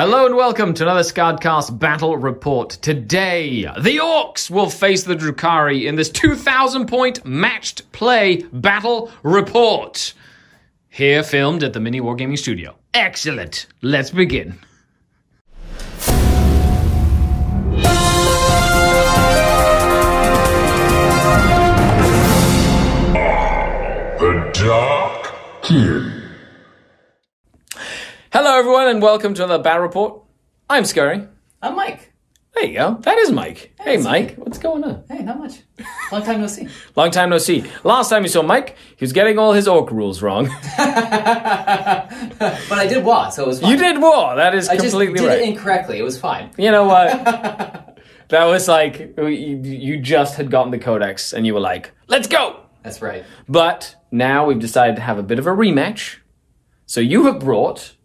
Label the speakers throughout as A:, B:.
A: Hello and welcome to another SkaredCast Battle Report. Today, the Orcs will face the Drukhari in this 2,000 point matched play Battle Report. Here filmed at the Mini Wargaming Studio. Excellent. Let's begin.
B: The Dark King.
A: Hello, everyone, and welcome to another Battle Report. I'm Skari.
C: I'm Mike.
A: There you go. That is Mike. Hey, Mike. What's going on?
C: Hey, not much. Long time no see.
A: Long time no see. Last time you saw Mike, he was getting all his orc rules wrong.
C: But I did WA, so it was fine.
A: you did war. That is
C: I just
A: completely
C: did
A: right.
C: it incorrectly. It was fine.
A: You know what? that was like you, you just had gotten the codex and you were like, "Let's go!"
C: That's right.
A: But now we've decided to have a bit of a rematch. So you have brought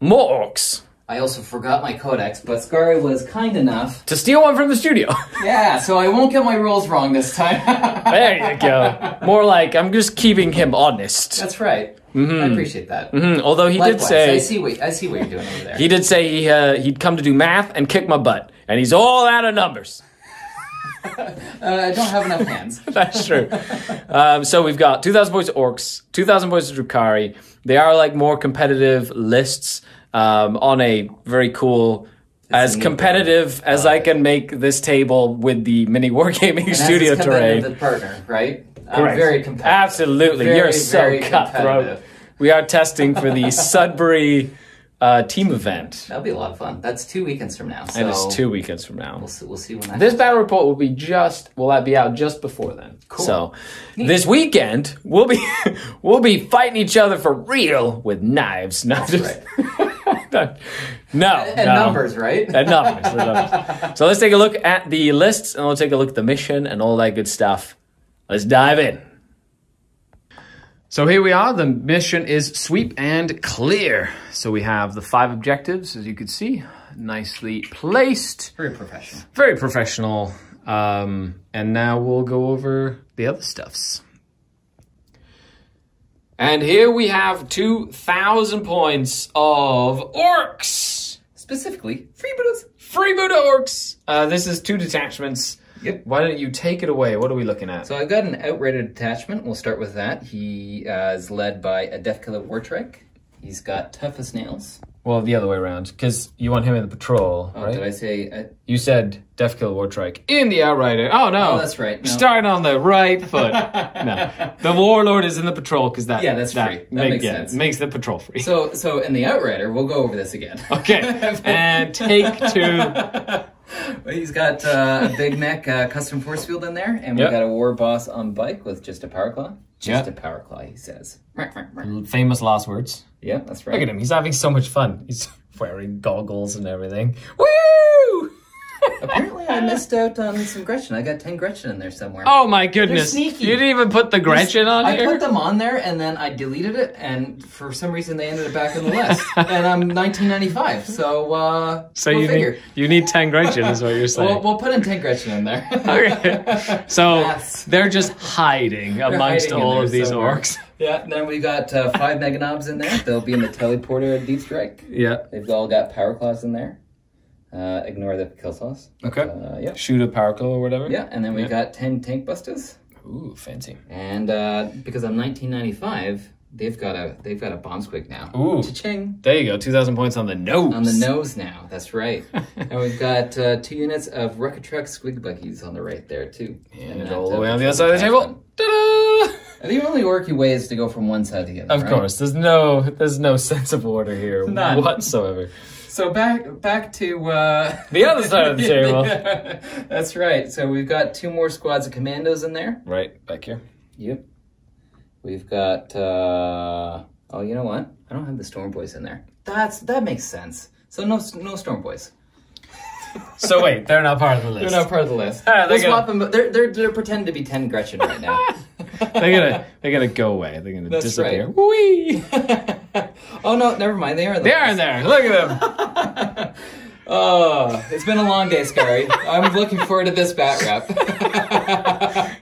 A: more orcs
C: I also forgot my codex, but Skari was kind enough.
A: to steal one from the studio.
C: Yeah, so I won't get my rules wrong this time.
A: there you go. More like I'm just keeping him honest.
C: That's right. I appreciate that.
A: Hmm, Although he
C: Likewise,
A: did say
C: I see what I see what you're doing over there.
A: he did say he uh, he'd come to do math and kick my butt, and he's all out of numbers.
C: Uh, I don't have enough hands.
A: That's true. um, so we've got 2,000 points of orcs, 2,000 points of Drukhari. They are like more competitive lists um, on a very cool, as competitive as I can make this table with the mini wargaming studio terrain.
C: competitive, partner, right? I'm
A: Correct.
C: very competitive.
A: Absolutely,
C: Very,
A: you're so cutthroat. We are testing for the Sudbury uh, team event.
C: That'll be a lot of fun. That's two weekends from now. So
A: And it's two weekends from now.
C: We'll see, we'll see when that.
A: This battle report will be just will that be out just before then.
C: Cool.
A: So this weekend we'll be we'll be fighting each other for real with knives. No, just, no, no,
C: and
A: no.
C: numbers, right?
A: And numbers, and numbers. So let's take a look at the lists and we'll take a look at the mission and all that good stuff. Let's dive in. So here we are. The mission is sweep and clear. So we have the five objectives, as you can see, nicely placed
C: Very professional.
A: very professional. Um, and now we'll go over the other stuffs. And here we have 2,000 points of orcs.
C: Specifically, Freebootaz.
A: Freeboota orcs. Uh, this is two detachments.
C: Yep.
A: Why don't you take it away? What are we looking at?
C: So I've got an outrider detachment. We'll start with that. He uh, is led by a Deffkilla Wartrike. He's got tough as nails.
A: well, the other way around, because you want him in the patrol,
C: Oh,
A: right?
C: did I say? Uh,
A: You said Deathkill Wartrike in the Outrider. Oh no,
C: Oh, that's right. No.
A: Start on the right foot. no, the Warlord is in the patrol because that
C: Yeah, that's free. That makes
A: yeah,
C: sense.
A: Makes the patrol free.
C: so, so in the outrider, we'll go over this again.
A: okay, and take two.
C: He's got uh, a Big Mek uh, custom force field in there, and we've
A: Yep.
C: got a war boss on bike with just a power claw. Just
A: Yep.
C: a power claw, he says.
A: Famous last words.
C: Yeah, that's right.
A: Look at him. He's having so much fun. He's wearing goggles and everything. Woo!
C: I missed out on some Gretchin. I got ten Gretchin in there somewhere.
A: Oh my goodness!
C: sneaky.
A: You didn't even put the Gretchin on
C: I
A: here.
C: put them on there and then I deleted it, and for some reason they ended up back on the list. and I'm 1995, so uh,
A: so
C: we'll
A: you
C: figure.
A: need you need ten Gretchin, is what you're saying.
C: We'll, we'll put in 10 Gretchin in there.
A: Okay. So
C: Maths.
A: they're just hiding amongst
C: hiding
A: all of these
C: somewhere.
A: orcs.
C: yeah, and then we got uh, five Meganobz in there. They'll be in the teleporter at Deep Strike.
A: Yeah.
C: They've all got power claws in there. Uh, ignore the killsaws.
A: Okay.
C: Uh, yeah.
A: Shoot a power kill or whatever.
C: Yeah, and then we
A: Yeah.
C: got 10 Tank Busters.
A: Ooh, fancy.
C: And uh, because I'm 1995, they've got a they've got a bomb squig now.
A: Ooh.
C: Cha-ching.
A: There you go. Two thousand points on the nose.
C: On the nose now, that's right. and we've got uh, two units of Rukkatrukk Squigbuggies on the right there too.
A: And
C: that,
A: all the way on the other side of the table.
C: attachment.
A: Ta-da!
C: The only orky way is to go from one side to the other.
A: Of
C: right?
A: course, there's no there's no sense of order here
C: None.
A: whatsoever.
C: So back back to uh,
A: The other side of the table.
C: that's right. So we've got two more squads of commandos in there.
A: Right back here.
C: Yep. We've got. Uh, oh, you know what? I don't have the Storm Boys in there. That's that makes sense. So no no Storm Boys.
A: So wait, they're not part of the list.
C: They're not part of the list.
A: Ah, they're
C: We'll swap them. They're they're they're pretending to be ten Gretchin right now.
A: they're gonna they're gonna go away. They're gonna
C: That's
A: disappear.
C: right.
A: Whee!
C: oh no, never mind. They are. in the
A: They are in there. Look at them.
C: Oh, it's been a long day, Skari. I'm looking forward to this bat rap.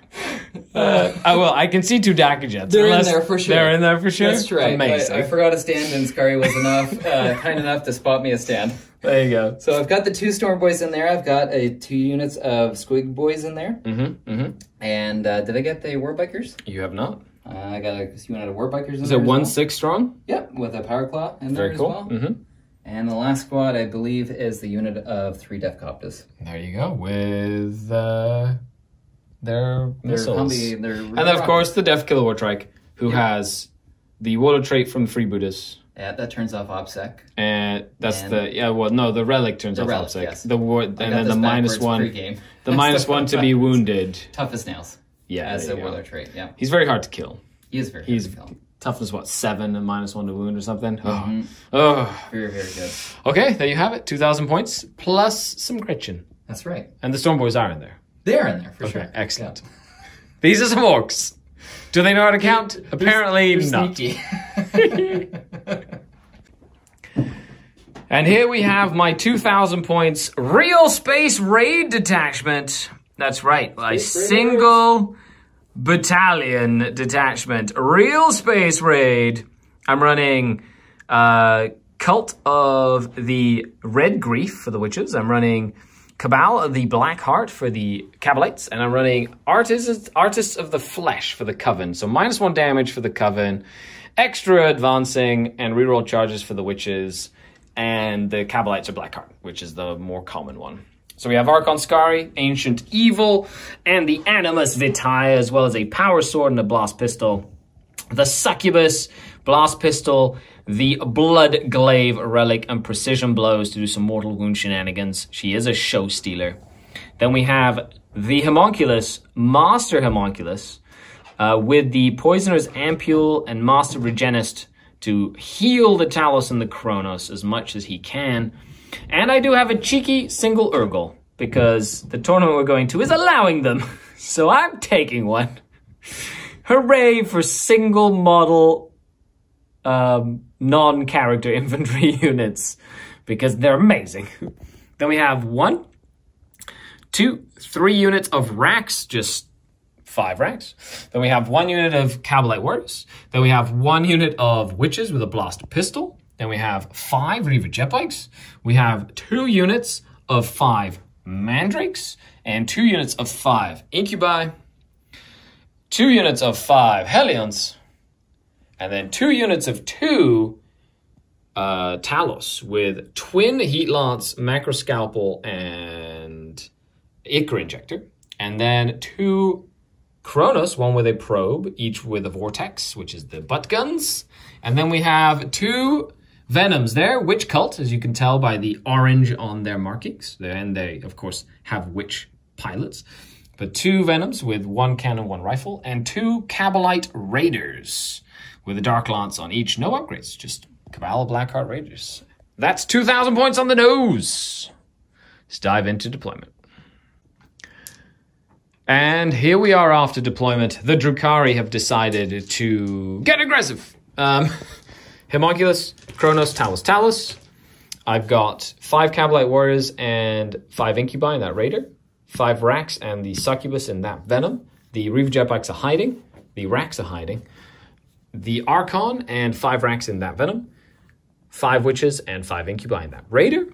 A: Uh, oh well, I can see two Dakka jets.
C: They're in there for sure.
A: They're in there for sure.
C: That's right.
A: Amazing.
C: I, I forgot a stand, and Skari was enough uh, kind enough to spot me a stand.
A: there you go.
C: So I've got the two Storm Boys in there. I've got a two units of Squig Boys in there.
A: Mm-hmm. Mm-hmm.
C: And uh, did I get the War Bikers?
A: You have not.
C: Uh, I got a unit of War Bikers in
A: Is it one
C: well.
A: six strong?
C: Yep, with a Power Claw in there
A: Very
C: as well.
A: Mm-hmm.
C: And the last squad, I believe, is the unit of three Koptas.
A: There you go with uh, their
C: They're
A: missiles, and then of course the Deffkilla Wartrike, who has the water trait from Freebootaz.
C: Yeah, that turns off ObSec.
A: And that's
C: And-
A: the yeah well no the relic turns
C: The
A: off
C: relic,
A: ObSec.
C: yes.
A: the war and then the one
C: pre-game.
A: the minus one to be wounded
C: Tough as nails.
A: yeah
C: As a. Warlord trait, yeah.
A: he's very hard to kill
C: He is very
A: He's-
C: He's very,
A: toughness what seven and minus one to wound or something
C: Mm-hmm.
A: oh. oh
C: very, very good.
A: okay there you have it two thousand points plus some Gretchin
C: That's right.
A: and the Storm Boys are in there
C: They're in there for
A: okay
C: sure.
A: excellent these are some orcs do they know how to count apparently
C: They're
A: not. And here we have my 2,000 points real space raid detachment. That's right, a single battalion detachment. Real space raid. I'm running uh, Cult of the Red Grief for the witches. I'm running Kabal the Black Heart for the Kabalites. And I'm running Artists, Artists of the Flesh for the Coven. So minus one damage for the Coven, extra advancing, and reroll charges for the Wyches and the Kabalites are Black Heart, which is the more common one. So we have Archon Skari, Ancient Evil, and the Animus Vitae, as well as a Power Sword and a Blast Pistol. The Succubus, Blast Pistol, the Blood Glaive Relic, and Precision Blows to do some Mortal Wound shenanigans. She is a show stealer. Then we have the Haemonculus, Master Haemonculus, uh, with the Poisoner's Ampule and Master Regenesist to heal the Talos and the Cronos as much as he can. And I do have a cheeky single Ur-Ghul because the tournament we're going to is allowing them. So I'm taking one. Hooray for single model um, non character infantry units because they're amazing. then we have one, two, three units of Wracks, just five Wracks. Then we have one unit of Kabalite Warriors. Then we have one unit of Wyches with a Blast Pistol. Then we have five Reaver Jet Bikes. We have two units of five Mandrakes and two units of five Incubi. Two units of five Hellions. And then two units of two uh, Talos with twin Heat Lance, Macro Scalpel, and Ichor Injector. And then two Cronos, one with a probe, each with a vortex, which is the butt guns. And then we have two Venoms there, Wych Cult, as you can tell by the orange on their markings. And they, of course, have wych pilots. But two Venoms with one cannon, one rifle, and two Kabalite Raiders with a Dark Lance on each. No upgrades, just Kabal Blackheart Raiders. That's 2,000 points on the nose. Let's dive into deployment. And here we are after deployment. The Drukhari have decided to get aggressive. Um, Haemonculus, Cronos, Talos, Talos. I've got five Kabalite Warriors and five Incubi in that Raider, five Wracks and the Succubus in that Venom. The Reaver jetpacks are hiding, the Wracks are hiding, the Archon and five Wracks in that Venom, five Wyches and five Incubi in that Raider.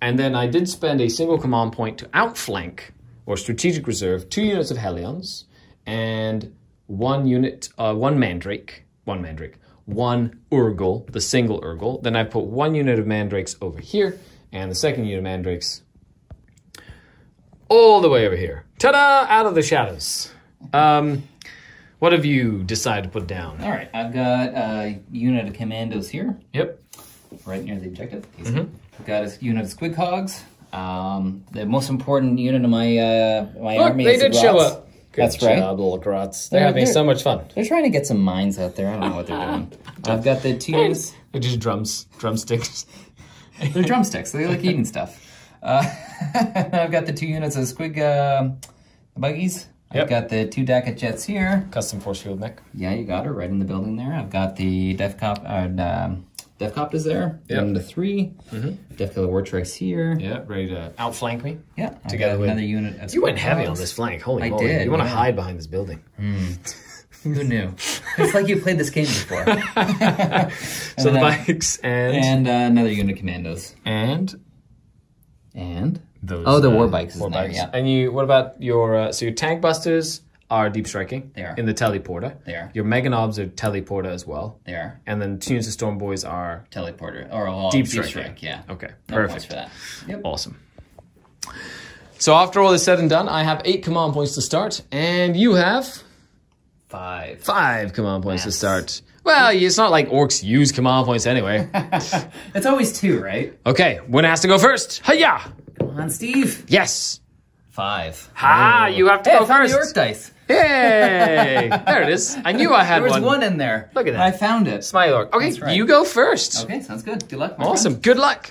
A: And then I did spend a single command point to outflank or strategic reserve two units of Hellions and one unit, uh, one Mandrake, one Mandrake, one Ur-Ghul, the single Ur-Ghul. Then I put one unit of Mandrakes over here and the second unit of Mandrakes all the way over here. Ta-da! Out of the shadows. Um, what have you decided to put down?
C: All right, I've got a unit of commandos here,
A: Yep.
C: right near the objective.
A: Mm-hmm.
C: I've got a unit of Squighogs. Um, the most important unit of my uh, my
A: Look,
C: army
A: they
C: the
A: did show up. Good
C: That's right.
A: job, little Grots. They're,
C: They're-
A: having
C: they're-
A: so much fun.
C: They're trying to get some mines out there. I don't know what they're doing. I've got the two units.
A: They're just drums, drumsticks.
C: They're drumsticks. They like eating stuff. Uh, I've got the two units of squig uh, buggies.
A: Yep.
C: I've got the two Dakka jets here.
A: Custom force field Mek.
C: Yeah, you got it right in the building there. I've got the Def Cop, uh, um, Def Cop is there.
A: Yep.
C: One to 3 Deffkilla War here.
A: Yeah, ready to outflank me.
C: Yeah.
A: Together with-
C: another unit.
A: You went heavy on this flank. Holy
C: I
A: moly!
C: did,
A: you want to
C: yeah.
A: hide behind this building.
C: Who knew? it's like you've played this game before.
A: So the
C: then-
A: bikes and
C: and uh, another unit of commandos.
A: and
C: And
A: those.
C: Oh, the
A: uh,
C: war bikes
A: war
C: in there,
A: bikes.
C: yeah.
A: And you, what about your? Uh, so your tank busters are deep striking.
C: They are.
A: in the teleporter.
C: They are.
A: Your Meganobz are teleporter as well.
C: they are
A: And then tunes of storm boys are
C: teleporter or well,
A: deep
C: deep,
A: striking.
C: strike. Yeah.
A: Okay,
C: No
A: perfect.
C: for that. Yep.
A: Awesome. So after all is said and done, I have eight command points to start, and you have
C: Five.
A: five command points to start. Well, it's not like orcs use command points anyway.
C: It's always two, right?
A: okay, winner has to go first. Hiya!
C: Come on, Steve.
A: Yes.
C: Five.
A: Ha! You have to
C: Hey,
A: go
C: I found the orc
A: first.
C: dice.
A: Yay! there it is. I knew I had
C: There was
A: one.
C: one. in there.
A: Look at that.
C: I found it.
A: Smiley orc. Okay,
C: right.
A: you go first.
C: Okay, sounds good. Good luck.
A: Awesome.
C: friend.
A: Good luck.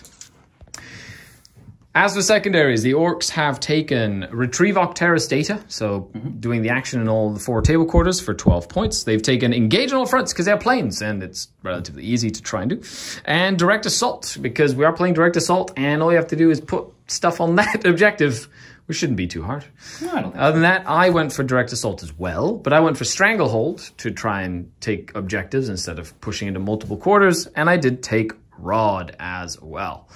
A: As for secondaries, the orcs have taken Retrieve Octarius data, so doing the action in all the four table quarters for 12 points. They've taken Engage on all fronts because they're planes, and it's relatively easy to try and do. And Direct Assault, because we are playing Direct Assault, and all you have to do is put stuff on that objective, which shouldn't be too hard.
C: No, I don't think.
A: Other than that, I went for direct assault as well, but I went for stranglehold to try and take objectives instead of pushing into multiple quarters, and I did take rod as well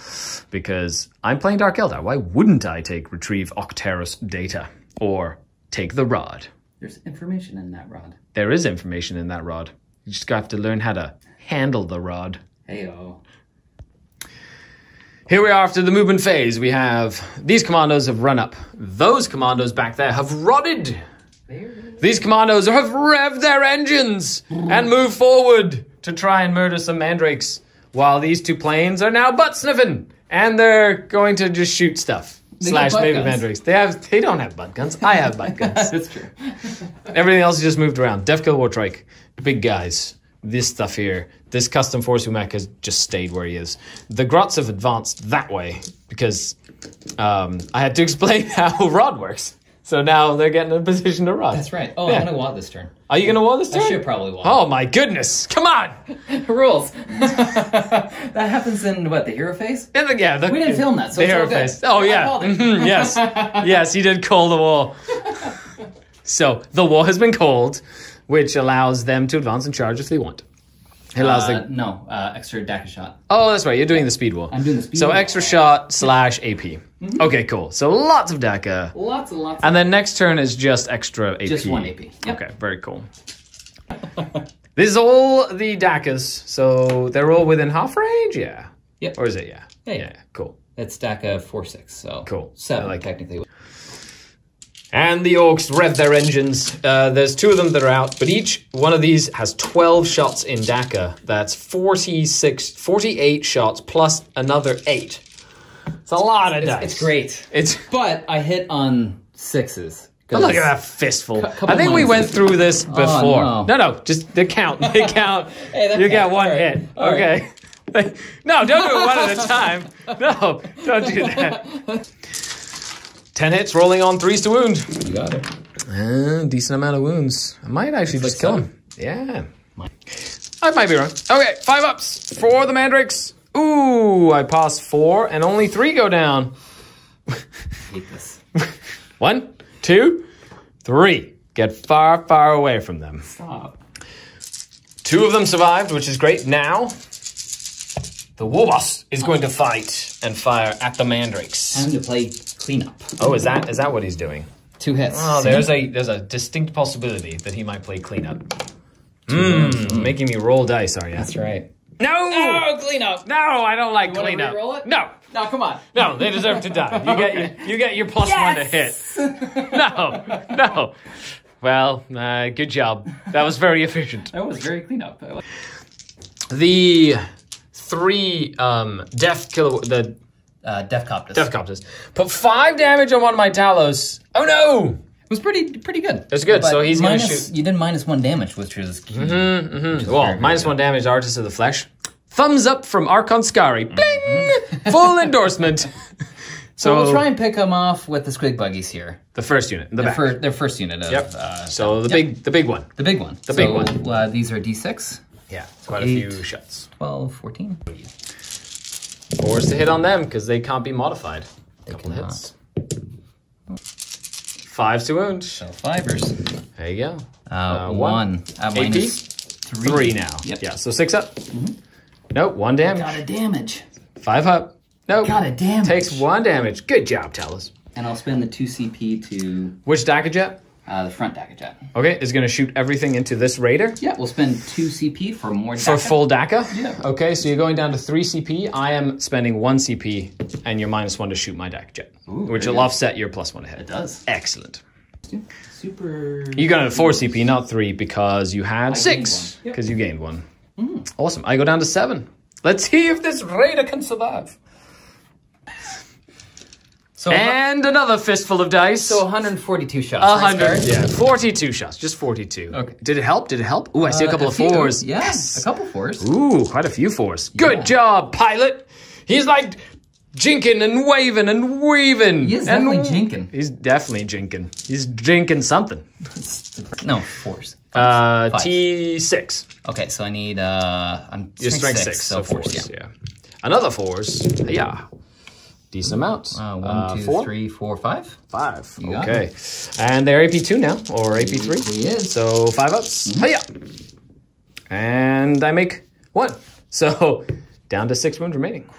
A: because I'm playing Dark Eldar. Why wouldn't I take retrieve Octarius data or take the rod?
C: There's information in that rod.
A: There is information in that rod. You just have to learn how to handle the rod.
C: Hey oh.
A: Here we are after the movement phase. We have these commandos have run up. Those commandos back there have rodded. These commandos have revved their engines and moved forward to try and murder some mandrakes, while these two planes are now butt sniffing and they're going to just shoot stuff.
C: got
A: Slash maybe
C: guns.
A: mandrakes. They have. They don't have butt guns. I have butt guns.
C: That's true.
A: Everything else is just moved around. Def Kill War Trike, big guys. This stuff here, this custom force Mek has just stayed where he is. The Grots have advanced that way because um, I had to explain how Rod works. So now they're getting in a position to rod.
C: That's right. Oh,
A: Yeah.
C: I'm gonna wad this turn.
A: Are you going to wall this turn?
C: I should probably wad.
A: Oh my goodness! Come on!
C: rules. that happens in what the hero phase?
A: In the- yeah, the,
C: We didn't film that, so
A: the hero face. Oh yeah. Mhm, yes, yes, he did call the Waaagh. So the Waaagh has been called, which allows them to advance and charge if they want.
C: Uh, no, uh, extra Dakka shot.
A: Oh, that's right. You're doing the speed wall.
C: I'm doing the speed
A: So
C: wall.
A: extra shot slash AP. Okay, cool. So lots of Dakka.
C: Lots and lots.
A: And then next turn is just extra AP.
C: Just one AP. Yep.
A: Okay, very cool. this is all the DACAs. So they're all within half range? Yeah.
C: Yep.
A: Or is it? Yeah.
C: Yeah, yeah.
A: Yeah, cool.
C: That's Dakka four six. So
A: Cool.
C: Seven
A: I like it.
C: Technically.
A: And the orcs rev their engines. Uh, there's two of them that are out, but each one of these has 12 shots in Dakka. That's 46, 48 shots plus another 8. It's a lot of dice.
C: It's great.
A: It's
C: But I hit on sixes. 'cause-
A: Look at that fistful. I think we went through this before.
C: no.
A: no. no, just they count. They count.
C: Hey, that
A: you get one
C: All right.
A: hit.
C: All right.
A: okay. no, don't do it one at a time. No, don't do that. Ten hits, rolling on threes to wound.
C: You got it.
A: Uh, decent amount of wounds. I might actually just kill
C: seven.
A: him. Yeah. I might be wrong. Okay, five ups for the mandrakes. Ooh, I passed four, and only three go down.
C: hate this.
A: One, two, three. Get far, far away from them.
C: Stop.
A: Two of them survived, which is great. Now, the Warboss is going to fight and fire at the mandrakes.
C: Time to play cleanup.
A: Oh, is that is that what he's doing?
C: Two hits.
A: Oh, there's a there's a distinct possibility that he might play cleanup. Mmm, making me roll dice, are you?
C: That's right.
A: No,
C: Oh, cleanup.
A: no, I don't like
C: wanna
A: cleanup.
C: re-roll it?
A: No,
C: No, come on.
A: no, they deserve to die. You get your, you get your plus one to hit. No, no. Well, uh, good job. That was very efficient.
C: That was very cleanup. I like-
A: The three um, death killer, the
C: Uh, Deffkoptas.
A: death copters, put five damage on one of my Talos. Oh no!
C: It was pretty pretty good.
A: That's good,
C: But
A: so he's gonna shoot-
C: You did minus one damage, which was key. Mm-hmm,
A: Well, minus one damage, Artist of the Flesh. Thumbs up from Archon Skari. Bling! Full endorsement. So,
C: So we'll try and pick them off with the squig buggies here.
A: the first unit, the
C: Their, fir- their first unit of
A: Yep.
C: uh,
A: so the
C: Yep.
A: big, the big one.
C: the big one. The
A: big one.
C: Uh, these are d6.
A: Yeah, quite a few shots.
C: 12, 14.
A: Fours to hit on them because they can't be modified.
C: They
A: Couple of
C: cannot.
A: hits. Fives to wound.
C: So fivers.
A: There you go.
C: Uh,
A: Uh,
C: one. At
A: AP?
C: minus three.
A: Three now.
C: Yep.
A: Yeah, so six up. Nope, one damage.
C: Got a damage.
A: Five up. Nope.
C: Got a damage.
A: Takes one damage. Good job, Talos.
C: And I'll spend the 2 CP to
A: Which Dakka Jet?
C: Uh, the front Dakka Jet.
A: Okay, is going to shoot everything into this Raider
C: Yeah, we'll spend 2 CP for more
A: for full Dakka.
C: Yeah.
A: Okay, so you're going down to three CP. I am spending one CP, and you're minus one to shoot my Dakka Jet, which will
C: good.
A: offset your plus one to hit.
C: It does.
A: Excellent.
C: Super.
A: You got a four CP, not three, because you had
C: gained
A: six.
C: one. Yep.
A: Because you gained one. Awesome. I go down to seven. Let's see if this Raider can survive.
C: So,
A: And another fistful of dice.
C: so 142 shots.
A: A
C: right,
A: hundred, yeah, forty-two shots, just forty-two.
C: Okay.
A: Did it help? Did it help? Ooh, I see a
C: Uh,
A: couple of
C: few.
A: fours.
C: Yeah,
A: Yes.
C: a couple fours.
A: Ooh, quite a few fours. Good
C: Yeah.
A: job, pilot. He's like jinking and waving and weaving.
C: He is
A: and
C: definitely jinking.
A: He's definitely jinking. He's jinking something.
C: No, fours.
A: Uh,
C: Five.
A: T six.
C: Okay, so I need uh I'm
A: Your strength
C: six,
A: six,
C: so,
A: so
C: fours,
A: fours.
C: yeah.
A: Yeah. Another fours. Yeah. Decent amount.
C: Uh, one,
A: Uh,
C: two,
A: four?
C: three, four, five.
A: Five.
C: got
A: okay. And they're AP two now, or AP three.
C: He is.
A: So five ups. Yeah. And I make one. So down to six wounds remaining.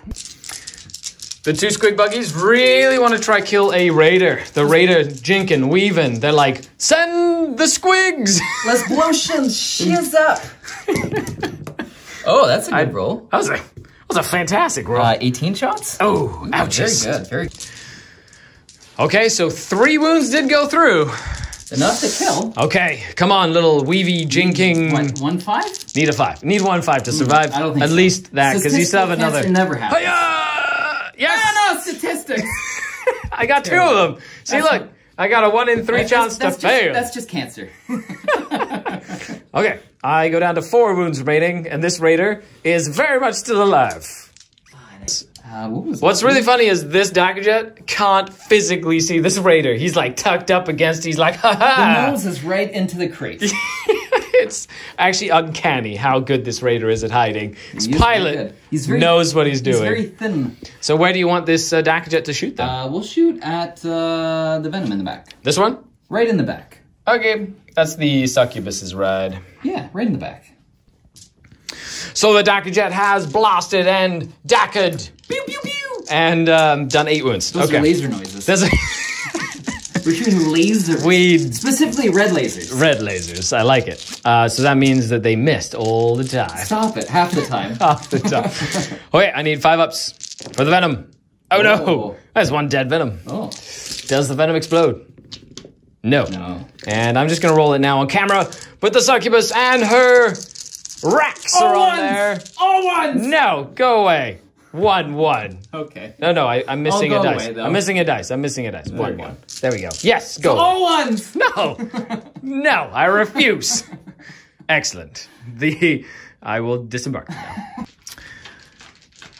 A: The two squig buggies really want to try kill a raider. The raider jinking, weaving. They're like, send the squigs.
C: Let's blow some shiz up. oh, that's a good roll.
A: that was a that was a fantastic roll.
C: Uh, 18 shots.
A: oh,
C: very
A: ouches.
C: good. Very
A: Okay, so three wounds did go through.
C: enough to kill.
A: Okay, come on, little weavy jinking.
C: What, one five?
A: Need a five. Need one five to survive.
C: I don't think
A: At
C: so.
A: least that, because you still have another.
C: never happens.
A: Hiya! Yes!
C: No, statistics.
A: I got two of them. See,
C: That's
A: look, I got a one in three chance to
C: just,
A: fail.
C: That's just cancer.
A: Okay, I go down to four wounds remaining, and this raider is very much still alive.
C: Uh, what
A: What's really funny is this Dakkajet can't physically see this raider. He's like tucked up against. He's like, ha ha.
C: The nose is right into the crate.
A: it's actually uncanny how good this raider is at hiding. His
C: He is very
A: pilot.
C: He's very-
A: knows what he's
C: He's
A: doing.
C: very thin.
A: So where do you want this uh, Dakkajet to shoot then?
C: Uh, we'll shoot at uh, the venom in the back.
A: this one?
C: Right in the back.
A: Okay, that's the succubus's ride.
C: Yeah, right in the back.
A: So the Dakkajet has blasted and Dakad
C: Pew pew pew.
A: and um, done eight wounds.
C: Those
A: okay.
C: are laser noises. We're shooting lasers.
A: weed
C: Specifically red lasers.
A: red lasers. I like it. Uh, so that means that they missed all the time.
C: Stop it. Half the time.
A: Half the time. okay, I need five ups for the venom. Oh no,
C: Oh.
A: there's one dead venom.
C: Oh.
A: Does the venom explode? No.
C: No.
A: And I'm just gonna roll it now on camera. But the succubus and her Wracks are on there.
C: All ones.
A: No, go away. One, one.
C: Okay.
A: No, no, I, I'm missing a
C: go
A: dice.
C: away, though.
A: I'm missing a dice. I'm missing a dice. one,
C: go.
A: one. There we go. Yes, go.
C: All ones.
A: No, no, I refuse. Excellent. The I will disembark now.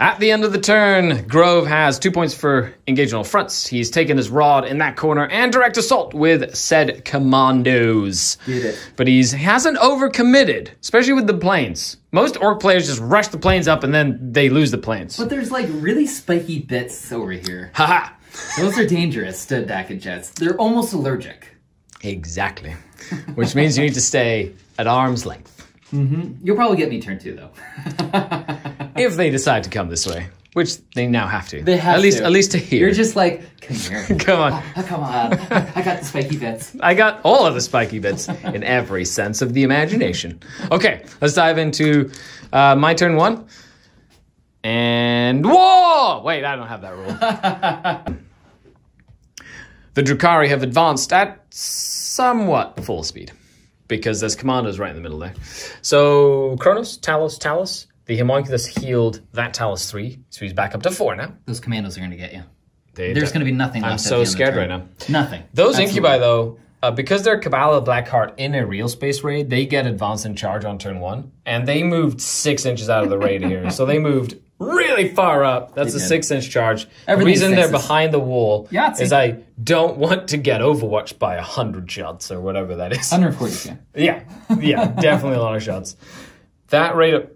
A: At the end of the turn, Grove has two points for engaging all fronts. He's taken his rod in that corner and direct assault with said commandos.
C: Did it.
A: But he's he hasn't overcommitted, especially with the planes. Most orc players just rush the planes up and then they lose the planes.
C: But there's like really spiky bits over here.
A: Haha.
C: Those are dangerous to Dakka jets. They're almost allergic.
A: Exactly. Which means you need to stay at arm's length. Mm-hmm.
C: You'll probably get me turn two though.
A: if they decide to come this way, which they now have to.
C: They have
A: at least
C: to.
A: at least to here.
C: You're just like, come here.
A: come on.
C: Oh, come on. I got the spiky bits.
A: I got all of the spiky bits in every sense of the imagination. Okay, let's dive into uh, my turn one. And whoa! Wait, I don't have that rule. the Drukhari have advanced at somewhat full speed because there's commandos right in the middle there. So Cronos, Talos, Talos. The Haemonculus healed that Talos three, so he's back up to four now.
C: Those commandos are gonna get you.
A: They-
C: There's gonna be nothing
A: I'm
C: left. at
A: so
C: the end of the
A: scared right now.
C: Nothing.
A: Those
C: Absolutely.
A: incubi, though, uh, because they're Kabbalah Blackheart in a real space raid, they get advanced in charge on turn one, and they moved six inches out of the raid here, so they moved really far up. That's
C: They
A: a
C: did.
A: six-inch charge. The reason they're behind the wall
C: Yahtzee.
A: is I don't want to get Overwatched by a hundred shots or whatever that is.
C: 140 yeah.
A: Yeah, yeah, definitely a lot of shots. that raid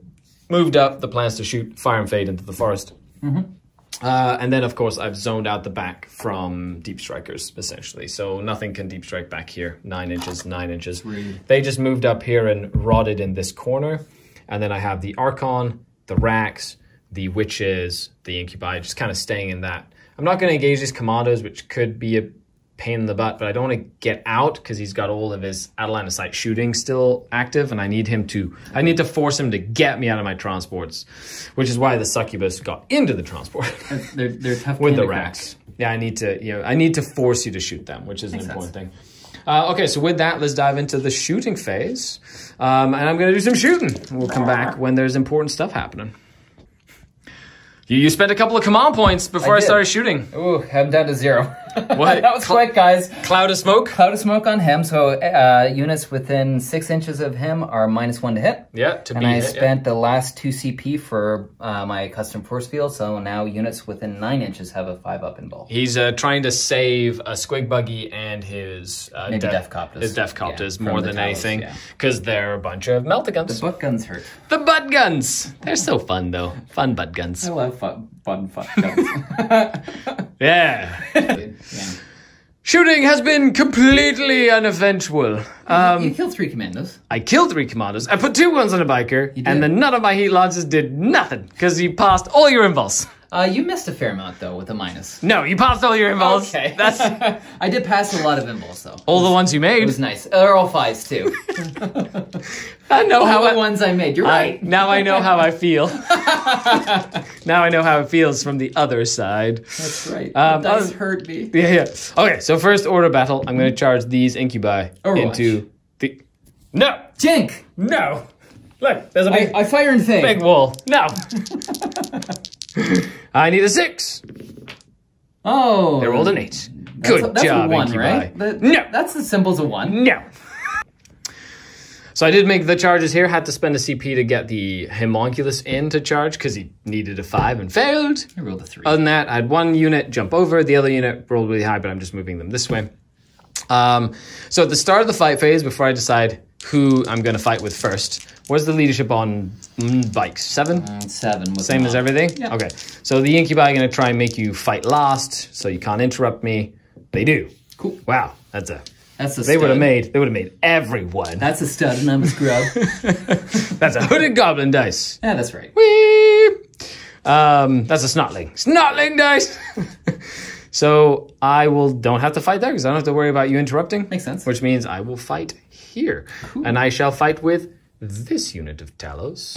A: moved up the plans to shoot fire and fade into the forest. Uh, and then, of course, I've zoned out the back from deep strikers, essentially. So nothing can deep strike back here. Nine inches, nine inches. They just moved up here and rotted in this corner. And then I have the Archon, the Wracks, the Wyches, the Incubi, just kind of staying in that. I'm not going to engage these commandos, which could be a pain in the butt, but I don't want to get out because he's got all of his Atalanta sight shooting still active, and I need him to. I need to force him to get me out of my transports, which is why the succubus got into the transport
C: They're, they're tough
A: with the Wracks. Yeah, I need to. You know, I need to force you to shoot them, which is an
C: Makes
A: important thing. Uh, okay, so with that, let's dive into the shooting phase, um, and I'm going to do some shooting. We'll come back when there's important stuff happening. You, you spent a couple of command points before I,
C: I
A: started shooting.
C: Ooh, I'm down to zero.
A: What?
C: that was
A: Cl-
C: quick, guys.
A: Cloud of smoke.
C: Cloud of smoke on him, so uh, units within six inches of him are minus one to hit.
A: Yeah, to
C: And
A: be
C: I
A: hit, yeah.
C: spent the last two CP for uh, my custom force field, so now units within nine inches have a five up in ball.
A: He's uh, trying to save a squig buggy and his uh,
C: Maybe
A: def-
C: Copters.
A: His def
C: Yeah,
A: copters more than anything
C: yeah.
A: because they're a bunch of melta guns.
C: The butt guns hurt.
A: The butt guns. They're so fun though. Fun butt guns.
C: I love fun, fun, fun.
A: Yeah.
C: yeah.
A: Shooting has been completely uneventful. Um,
C: you killed three commandos.
A: I killed three commandos. I put two guns on a biker, and then none of my heat lances did nothing because you passed all your impulse.
C: Uh, you missed a fair amount though with a minus.
A: No, you passed all your impulse. That's
C: I did pass a lot of impulse though.
A: all the ones you made.
C: It was nice. They're all fives too.
A: I know
C: All
A: how
C: the
A: I,
C: ones I made. You're
A: I
C: right.
A: now I know how I feel. now I know how it feels from the other side.
C: That's right.
A: Um,
C: the dice
A: other-
C: hurt me.
A: Yeah, yeah. Okay, so first order battle, I'm going to charge these incubi
C: Overwatch.
A: into the. No,
C: Jink.
A: no. Look, there's a big,
C: I, I fire and thing.
A: big wall. No. I need a six.
C: Oh.
A: They rolled an eight.
C: That's
A: Good
C: a, that's
A: job,
C: a one, right? That-
A: No.
C: That's as simple as a one.
A: No. So I did make the charges here. Had to spend a CP to get the Haemonculus in to charge because he needed a five and failed.
C: I rolled a three.
A: Other than that, I had one unit jump over, the other unit rolled really high, but I'm just moving them this way. Um, so at the start of the fight phase, before I decide who I'm going to fight with first, what's the leadership on mm, bikes? Seven?
C: Seven. With
A: Same as everything?
C: Yep.
A: Okay. So the incubi are going to try and make you fight last, so you can't interrupt me. They do.
C: Cool.
A: Wow, that's a.
C: That's a.
A: They would have
C: stud.
A: made. They would have made everyone.
C: That's a stud, and I'm a scrub.
A: That's a hooded goblin dice.
C: yeah, that's right.
A: Whee! Um, that's a snotling. Snotling dice. so I will don't have to fight there because I don't have to worry about you interrupting.
C: Makes sense.
A: Which means I will fight here, and I shall fight with this unit of Talos.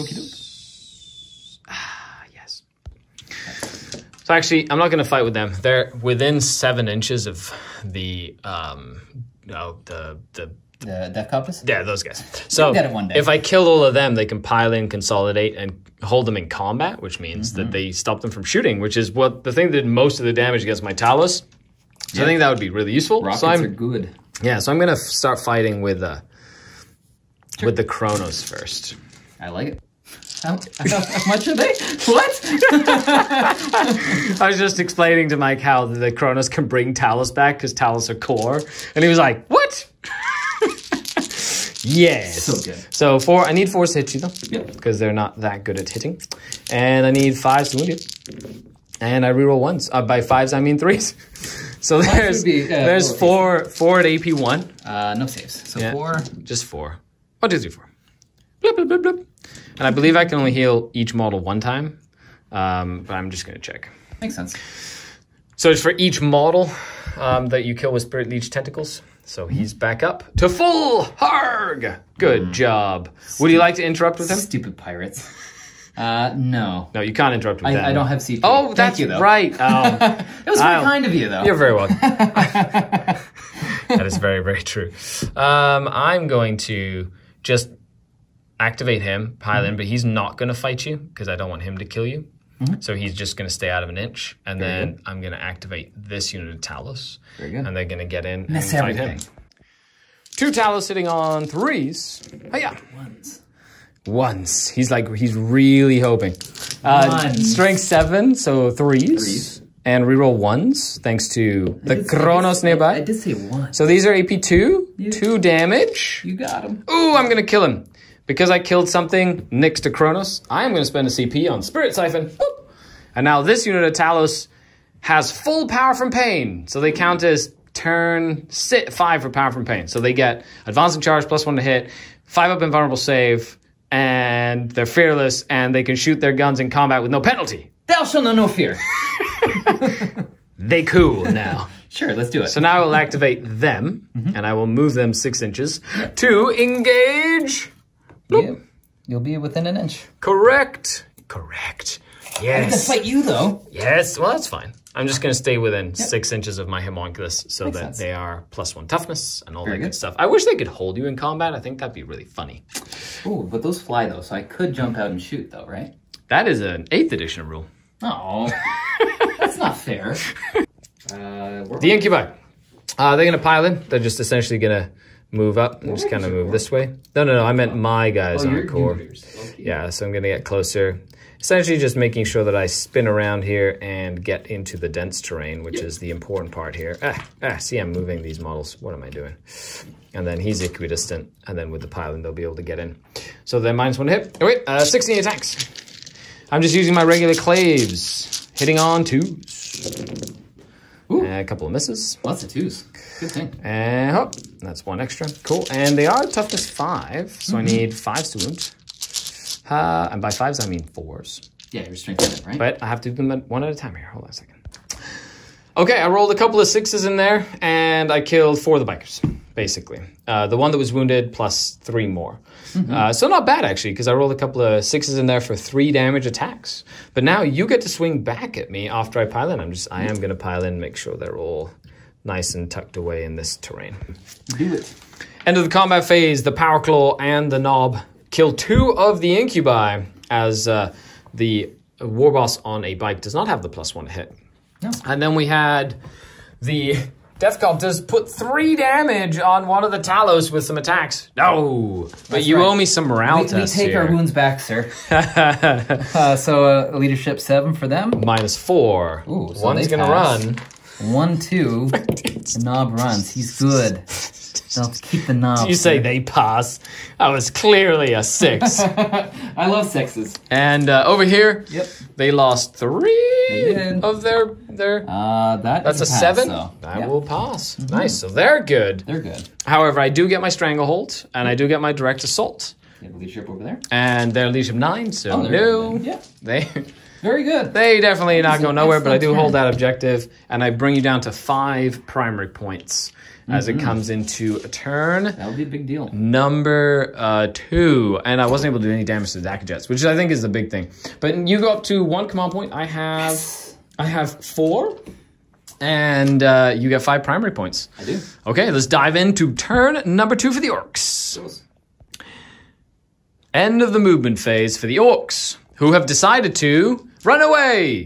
A: Ah, yes. So actually, I'm not going to fight with them. They're within seven inches of the um, no, the the
C: The Deffkoptas?
A: yeah, those guys. So
C: get it one day.
A: if I kill all of them, they can pile in, consolidate, and hold them in combat, which means
C: Mm-hmm.
A: that they stop them from shooting, which is what the thing that did most of the damage against my Talos. So I think that would be really useful.
C: Rockets
A: so I'm
C: are good.
A: yeah, so I'm gonna start fighting with uh with the Cronos first.
C: I like it. How, how, how much are they? What?
A: I was just explaining to Mike how the Cronos can bring Talos back because Talos are core, and he was like, "What?" yes.
C: So good.
A: So four. I need fours to hit you though.
C: Yep.
A: Because they're not that good at hitting, and I need fives to wound you. And I reroll ones. Uh, by fives, I mean threes. So there's
C: be, uh,
A: there's
C: lowercase.
A: four four at AP one.
C: Uh, no saves. So
A: Yeah.
C: four.
A: Just four. One, two, three, four. Blip, blip, blip, blip. And I believe I can only heal each model one time. Um, but I'm just gonna check.
C: Makes sense.
A: So it's for each model um, that you kill with Spirit Leech tentacles. So he's back up to full Harg. Good job. Would you like to interrupt with him?
C: Stupid pirates. Uh, no.
A: No, you can't interrupt with them.
C: I, I don't have CP.
A: Oh,
C: Thank
A: that's
C: you, though.
A: right. Um,
C: It was very
A: I'll-
C: kind of you, though.
A: you're very welcome. that is very, very true. Um, I'm going to just activate him, pile in, but he's not going to fight you because I don't want him to kill you. So he's just going to stay out of an inch, and then I'm going to activate this unit of Talos,
C: Very good.
A: and they're going to get in
C: Miss
A: and fight
C: everything.
A: him. Two Talos sitting on threes. Oh yeah,
C: Ones.
A: once. He's like he's really hoping. Uh,
C: Ones.
A: strength seven, so threes,
C: Threes.
A: And reroll ones thanks to the
C: say-
A: Cronos
C: I
A: nearby.
C: did say one.
A: So these are AP two, two damage.
C: You got him.
A: Ooh, I'm gonna kill him. because I killed something next to Cronos, I am going to spend a CP on Spirit Siphon. Boop. And now this unit of Talos has full power from pain. So they count as turn sit five for power from pain. So they get advancing charge plus one to hit, five up invulnerable save, and they're fearless and they can shoot their guns in combat with no penalty.
C: Thou shalt know no fear.
A: They cool now.
C: Sure, let's do it.
A: So now I will activate them mm-hmm. and I will move them six inches to engage.
C: Yeah, you'll be within an inch.
A: Correct. Correct. Yes.
C: I
A: Yes.
C: fight you though.
A: Yes. Well, that's fine. I'm just going to stay within six inches of my Haemonculus so
C: Makes
A: that
C: sense.
A: they are plus one toughness and all
C: Very
A: that good
C: good.
A: stuff. I wish they could hold you in combat. I think that'd be really funny.
C: Ooh, but those fly though, so I could jump out and shoot though, right?
A: That is an eighth edition rule.
C: Oh, that's not fair. Uh,
A: The incubi. Uh, they're going to pile in. They're just essentially going to move up and just kind of move this way. No, no, no. I meant my guys
C: oh,
A: on core.
C: Okay.
A: Yeah, so I'm going to get closer. Essentially, just making sure that I spin around here and get into the dense terrain, which is the important part here. Ah, ah, see, I'm moving these models. What am I doing? And then he's equidistant, and then with the pylon, they'll be able to get in. So then minus one hit. Oh, wait, uh, 16 attacks. I'm just using my regular claves, hitting on twos.
C: Ooh.
A: A couple of misses.
C: Lots of twos. Good thing.
A: And oh, that's one extra. Cool. And they are toughness five, so I need fives to wound. Uh, and by fives, I mean fours.
C: Yeah, you're strengthening it, right?
A: But I have to do them one at a time here. Hold on a second. Okay, I rolled a couple of sixes in there, and I killed four of the bikers, basically. Uh, the one that was wounded plus three more. Uh, so not bad, actually, because I rolled a couple of sixes in there for three damage attacks. But now you get to swing back at me after I pile in. I'm just, I am going to pile in, make sure they're all nice and tucked away in this terrain.
C: Do it.
A: End of the combat phase, the Power Claw and the Nob kill two of the Incubi as uh, the War Boss on a bike does not have the plus one hit.
C: No.
A: And then we had the Death does put three damage on one of the Talos with some attacks. No, but you
C: right.
A: owe me some morale
C: We, we take
A: here.
C: our wounds back, sir. uh, so uh, leadership seven for them.
A: Minus four.
C: Ooh, so
A: One's gonna run.
C: One, two. the nob runs. He's good. They'll keep the nob.
A: You say they pass. I was clearly a six.
C: I love sexes.
A: and uh, over here,
C: Yep.
A: they lost three
C: did.
A: of their their
C: Uh, that
A: That's a
C: pass,
A: seven.
C: though.
A: I
C: Yep,
A: will pass. Nice. So they're good.
C: They're good.
A: However, I do get my stranglehold and I do get my direct assault.
C: You have leadership over there.
A: And they're leadership nine, so
C: Oh, they're
A: no.
C: Yeah.
A: They
C: Very good.
A: they definitely not go nowhere, but I do hold that objective and I bring you down to five primary points as
C: Mm-hmm.
A: it comes into a turn.
C: that would be a big deal.
A: Number uh, two, and I wasn't able to do any damage to the Dakka Jets, which I think is the big thing. But you go up to one command point. I have, I have four, and uh, you get five primary points.
C: I do.
A: Okay, let's dive into turn number two for the orcs. End of the movement phase for the orcs, who have decided to run away.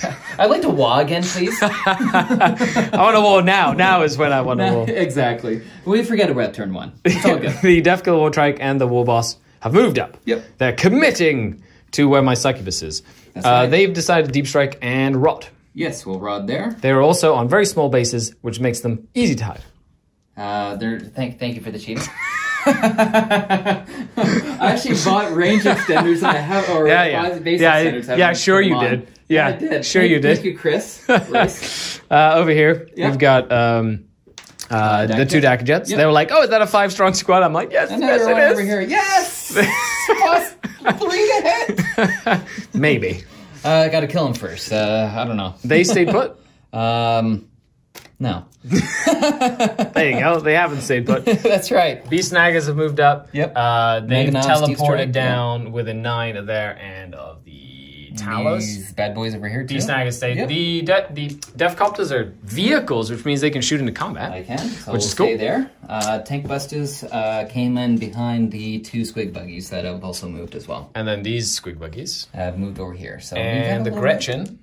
C: I'd like to wah again, please.
A: I want to war now. Now is when I want to war.
C: exactly. We forget about turn one. It's all good.
A: the Defkill War Trike and the War Boss have moved up.
C: Yep.
A: They're committing to where my succubus is. Uh,
C: right.
A: They've decided Deep Strike and Rot.
C: yes, we'll rod there.
A: They're also on very small bases, which makes them easy to hide.
C: Uh, there. Thank, thank you for the cheating. I actually bought range extenders and I have or
A: Yeah, yeah.
C: base- base
A: Yeah,
C: extenders. I
A: yeah, sure you
C: on.
A: did. Yeah,
C: I did.
A: sure
C: Thank-
A: you did.
C: Thank you, Chris.
A: Uh, over here,
C: Yeah.
A: we've got um, uh, the two
C: Jets.
A: Dakka Jets.
C: Yep.
A: They were like, oh, is that a five strong squad? I'm like, yes,
C: And
A: yes,
C: another one
A: it
C: over
A: is.
C: here. Yes. Plus three to hit.
A: Maybe.
C: Uh, I got to kill him first. Uh, I don't know.
A: They stayed put.
C: Um, no.
A: There you go. They haven't stayed put.
C: That's right.
A: Beast Snaggas have moved up.
C: Yep.
A: Uh, they've teleported
C: Strike,
A: down a nine of their and of the Talos.
C: These bad boys over here too.
A: Beast Snaggas stayed.
C: Yep.
A: The de- the Deffkoptas are vehicles, which means they can shoot into combat.
C: I can. So
A: Which
C: we'll
A: is cool.
C: stay there. Uh, Tank Busters uh, came in behind the two squig buggies that have also moved as well.
A: And then these squig buggies.
C: Have moved over here. So
A: And the Gretchin.
C: bit-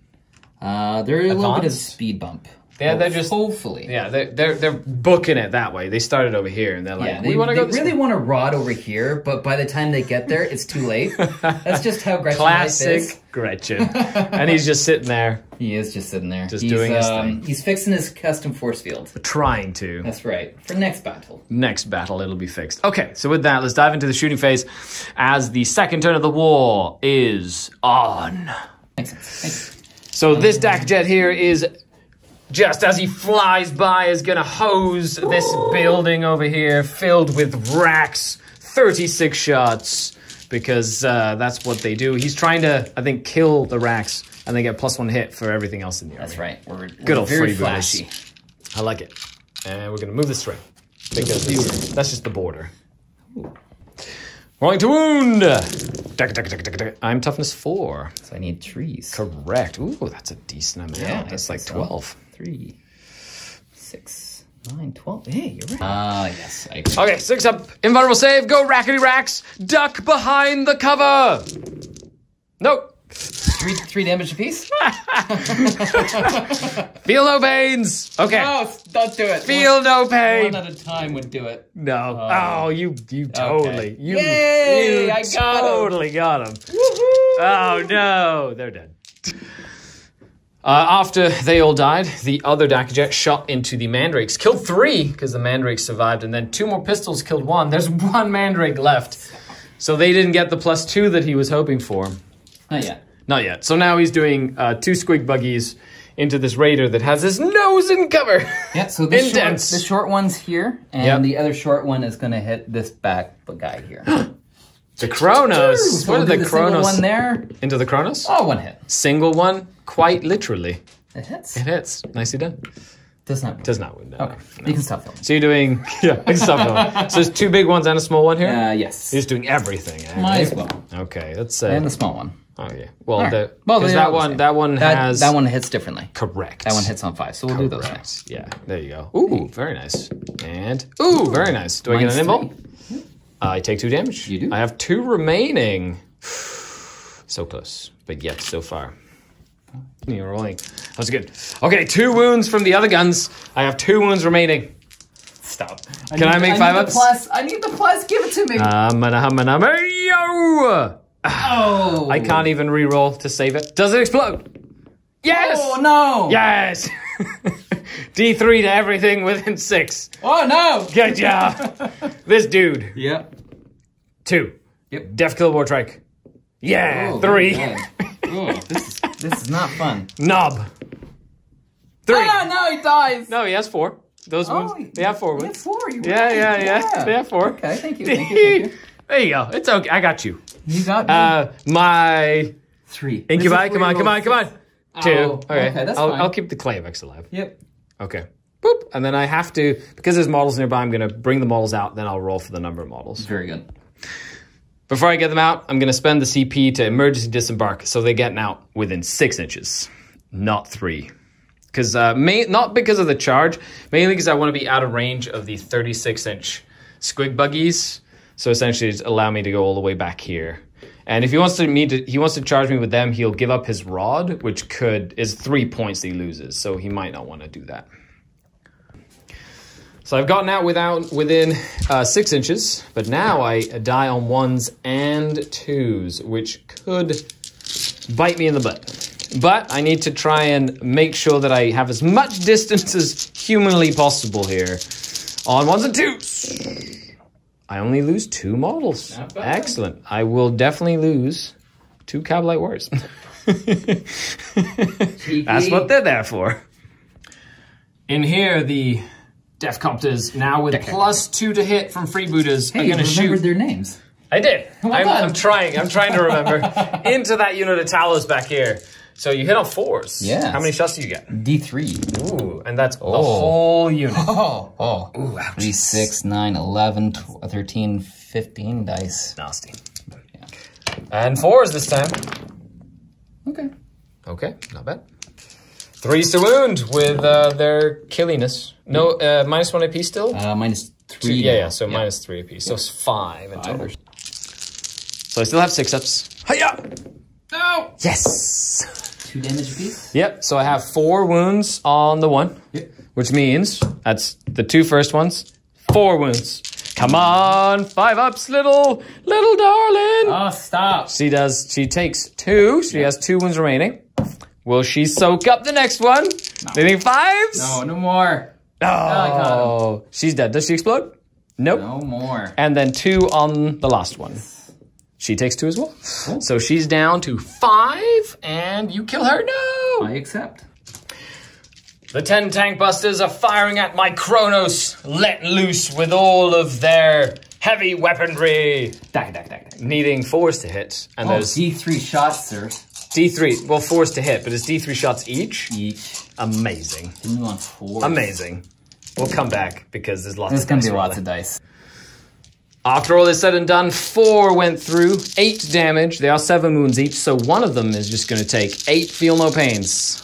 C: Uh, there is a little bit of speed bump.
A: They're, they're just
C: hopefully.
A: yeah, they're, they're they're booking it that way. They started over here and they're like,
C: Yeah,
A: we
C: they,
A: want to go this
C: really want to rod over here, but by the time they get there, it's too late. That's just how Gretchin
A: classic Gretchin, and he's just sitting there
C: He is just sitting there,
A: Just
C: he's,
A: doing his
C: um,
A: thing.
C: He's fixing his custom force field.
A: trying to.
C: That's right for next battle.
A: next battle it'll be fixed. Okay, so with that, let's dive into the shooting phase as the second turn of the war is on.
C: Makes sense. Makes-
A: So this Dak Jet here is just as he flies by is gonna hose this building over here filled with Wracks, 36 shots because uh, that's what they do. He's trying to, I think, kill the Wracks and they get plus one hit for everything else in the army.
C: That's right. We're,
A: Good
C: we're
A: old
C: very
A: Freebootaz.
C: flashy.
A: I like it. And we're gonna move this string because it's- that's just the border. Rolling to wound. I'm toughness four.
C: So I need trees.
A: Correct. Ooh, that's a decent amount.
C: Yeah,
A: that's like
C: think so.
A: twelve.
C: Three, six, nine, twelve. Hey, you're right. Ah, yes. I
A: Okay, six up. Invulnerable save. Go rackety racks. Duck behind the cover. Nope.
C: three, three damage apiece.
A: Feel no pains. Okay.
C: Oh, don't do it.
A: Feel no pain.
C: one at a time would do it.
A: No. oh, you you totally. You,
C: Yay,
A: you
C: I got him.
A: totally got him. Oh no, they're dead. Uh, after they all died, the other Dakkajet shot into the Mandrakes, killed three because the Mandrakes survived, and then two more pistols killed one. There's one Mandrake left, so they didn't get the plus two that he was hoping for.
C: Not yet.
A: Not yet. So now he's doing uh, two squig buggies into this raider that has his nose in cover.
C: Yeah, so this short, the short one's here, and
A: Yep.
C: the other short one is going to hit this back guy here.
A: the Cronos.
C: So
A: what
C: we'll
A: are the Cronos?
C: one there.
A: Into the Cronos?
C: Oh, one hit.
A: Single one, quite literally.
C: It hits.
A: It hits. Nicely done.
C: Does not.
A: Does not win. no.
C: Okay, you can stop filming.
A: So you're doing yeah, big stuff. though. so there's two big ones and a small one here.
C: Uh, yes.
A: He's doing everything. eh?
C: Might as well.
A: Okay, let's say.
C: And the small one.
A: oh yeah. Well,
C: Alright.
A: the,
C: Well,
A: that one, that one
C: That,
A: has
C: that one hits differently.
A: correct.
C: That one hits on five, so we'll do those next.
A: Yeah, there you go. Ooh, very nice. And ooh, very nice. Do I get an invul? I take two damage.
C: You do.
A: I have two remaining. so close, but yet so far. You're rolling. That was good. Okay, two wounds from the other guns. I have two wounds remaining.
C: Stop.
A: Can I make five ups?
C: Plus. I need the plus. Give it to me.
A: Um, and a hum and a hum. Yo!
C: oh.
A: I can't even re-roll to save it. Does it explode? Yes!
C: Oh no.
A: Yes! D3 to everything within six.
C: Oh no.
A: Good job. this dude.
C: Yep.
A: Two.
C: Yep.
A: Deffkilla Wartrike. Yeah.
C: Oh,
A: Three.
C: Oh, this is this is not fun.
A: Nob. Three.
C: Ah, no, he dies.
A: No, he has four. Those
C: Oh,
A: ones. They have four ones.
C: he
A: ones.
C: four. You're
A: Yeah,
C: right.
A: yeah, yeah, They have four.
C: Okay, thank you, thank you, thank you.
A: there you go. It's okay. I got you.
C: You got me.
A: Uh, my
C: three.
A: incubi. Come on, come on, come on. Two.
C: Oh,
A: okay.
C: okay, that's
A: I'll,
C: fine.
A: I'll keep the Klaivex alive.
C: Yep.
A: Okay. Boop. And then I have to, because there's models nearby, I'm going to bring the models out, then I'll roll for the number of models.
C: Very good.
A: Before I get them out, I'm going to spend the CP to emergency disembark so they're getting out within six inches, not three. Because, uh, may, not because of the charge, mainly because I want to be out of range of the 36 inch squig buggies. So essentially, just allow me to go all the way back here. And if he wants to me he wants to charge me with them, he'll give up his rod, which could is three points he loses. So he might not want to do that. So I've gotten out without within uh, six inches, but now I die on ones and twos, which could bite me in the butt. But I need to try and make sure that I have as much distance as humanly possible here on ones and twos. I only lose two models. Excellent. I will definitely lose two Kabalite Wars. That's what they're there for. In here, the Deffkoptas now with plus two to hit from Freebootaz
C: Hey,
A: are going to
C: remembered
A: shoot.
C: their names.
A: I did. I'm. I'm trying. I'm trying to remember into that unit of Talos back here. So you hit on fours.
C: Yes.
A: How many shots do you get?
C: D3.
A: Ooh, and that's the oh. whole unit.
C: Oh, oh.
A: Ooh, ouch.
C: 3, 6, 9, 11, 12, uh, 13, 15 dice.
A: Nasty. And fours this time.
C: Okay.
A: Okay, not bad. Threes to wound with uh, their killiness. No, uh, minus one AP still?
C: Uh, minus 3.
A: yeah, yeah, so minus three AP. So it's five in total.
C: Five.
A: So I still have six ups. Hiya!
C: No!
A: Yes!
C: two damage apiece.
A: Yep. So I have four wounds on the one,
C: Yep.
A: which means that's the two first ones. Four wounds. Come on, five ups, little little darling.
C: Oh, stop.
A: She does. She takes two. She has two wounds remaining. Will she soak up the next one? Needing fives?
C: No, no more.
A: Oh, she's dead. Does she explode? Nope.
C: No more.
A: And then two on the last one. She takes two as well. So she's down to five, and you kill her. No.
C: I accept.
A: The ten tank busters are firing at my Cronos, let loose with all of their heavy weaponry,
C: Dack, dack, dack, dack.
A: needing fours to hit. And
C: Oh,
A: there's
C: D3 shots, sir.
A: D3, well, four is to hit, but it's D3 shots each.
C: Each.
A: Amazing.
C: Didn't want four?
A: Amazing. We'll come back because there's lots
C: There's
A: of
C: gonna
A: dice
C: be lots of dice.
A: After all is said and done, four went through, eight damage. They are seven wounds each, so one of them is just going to take eight feel no pains.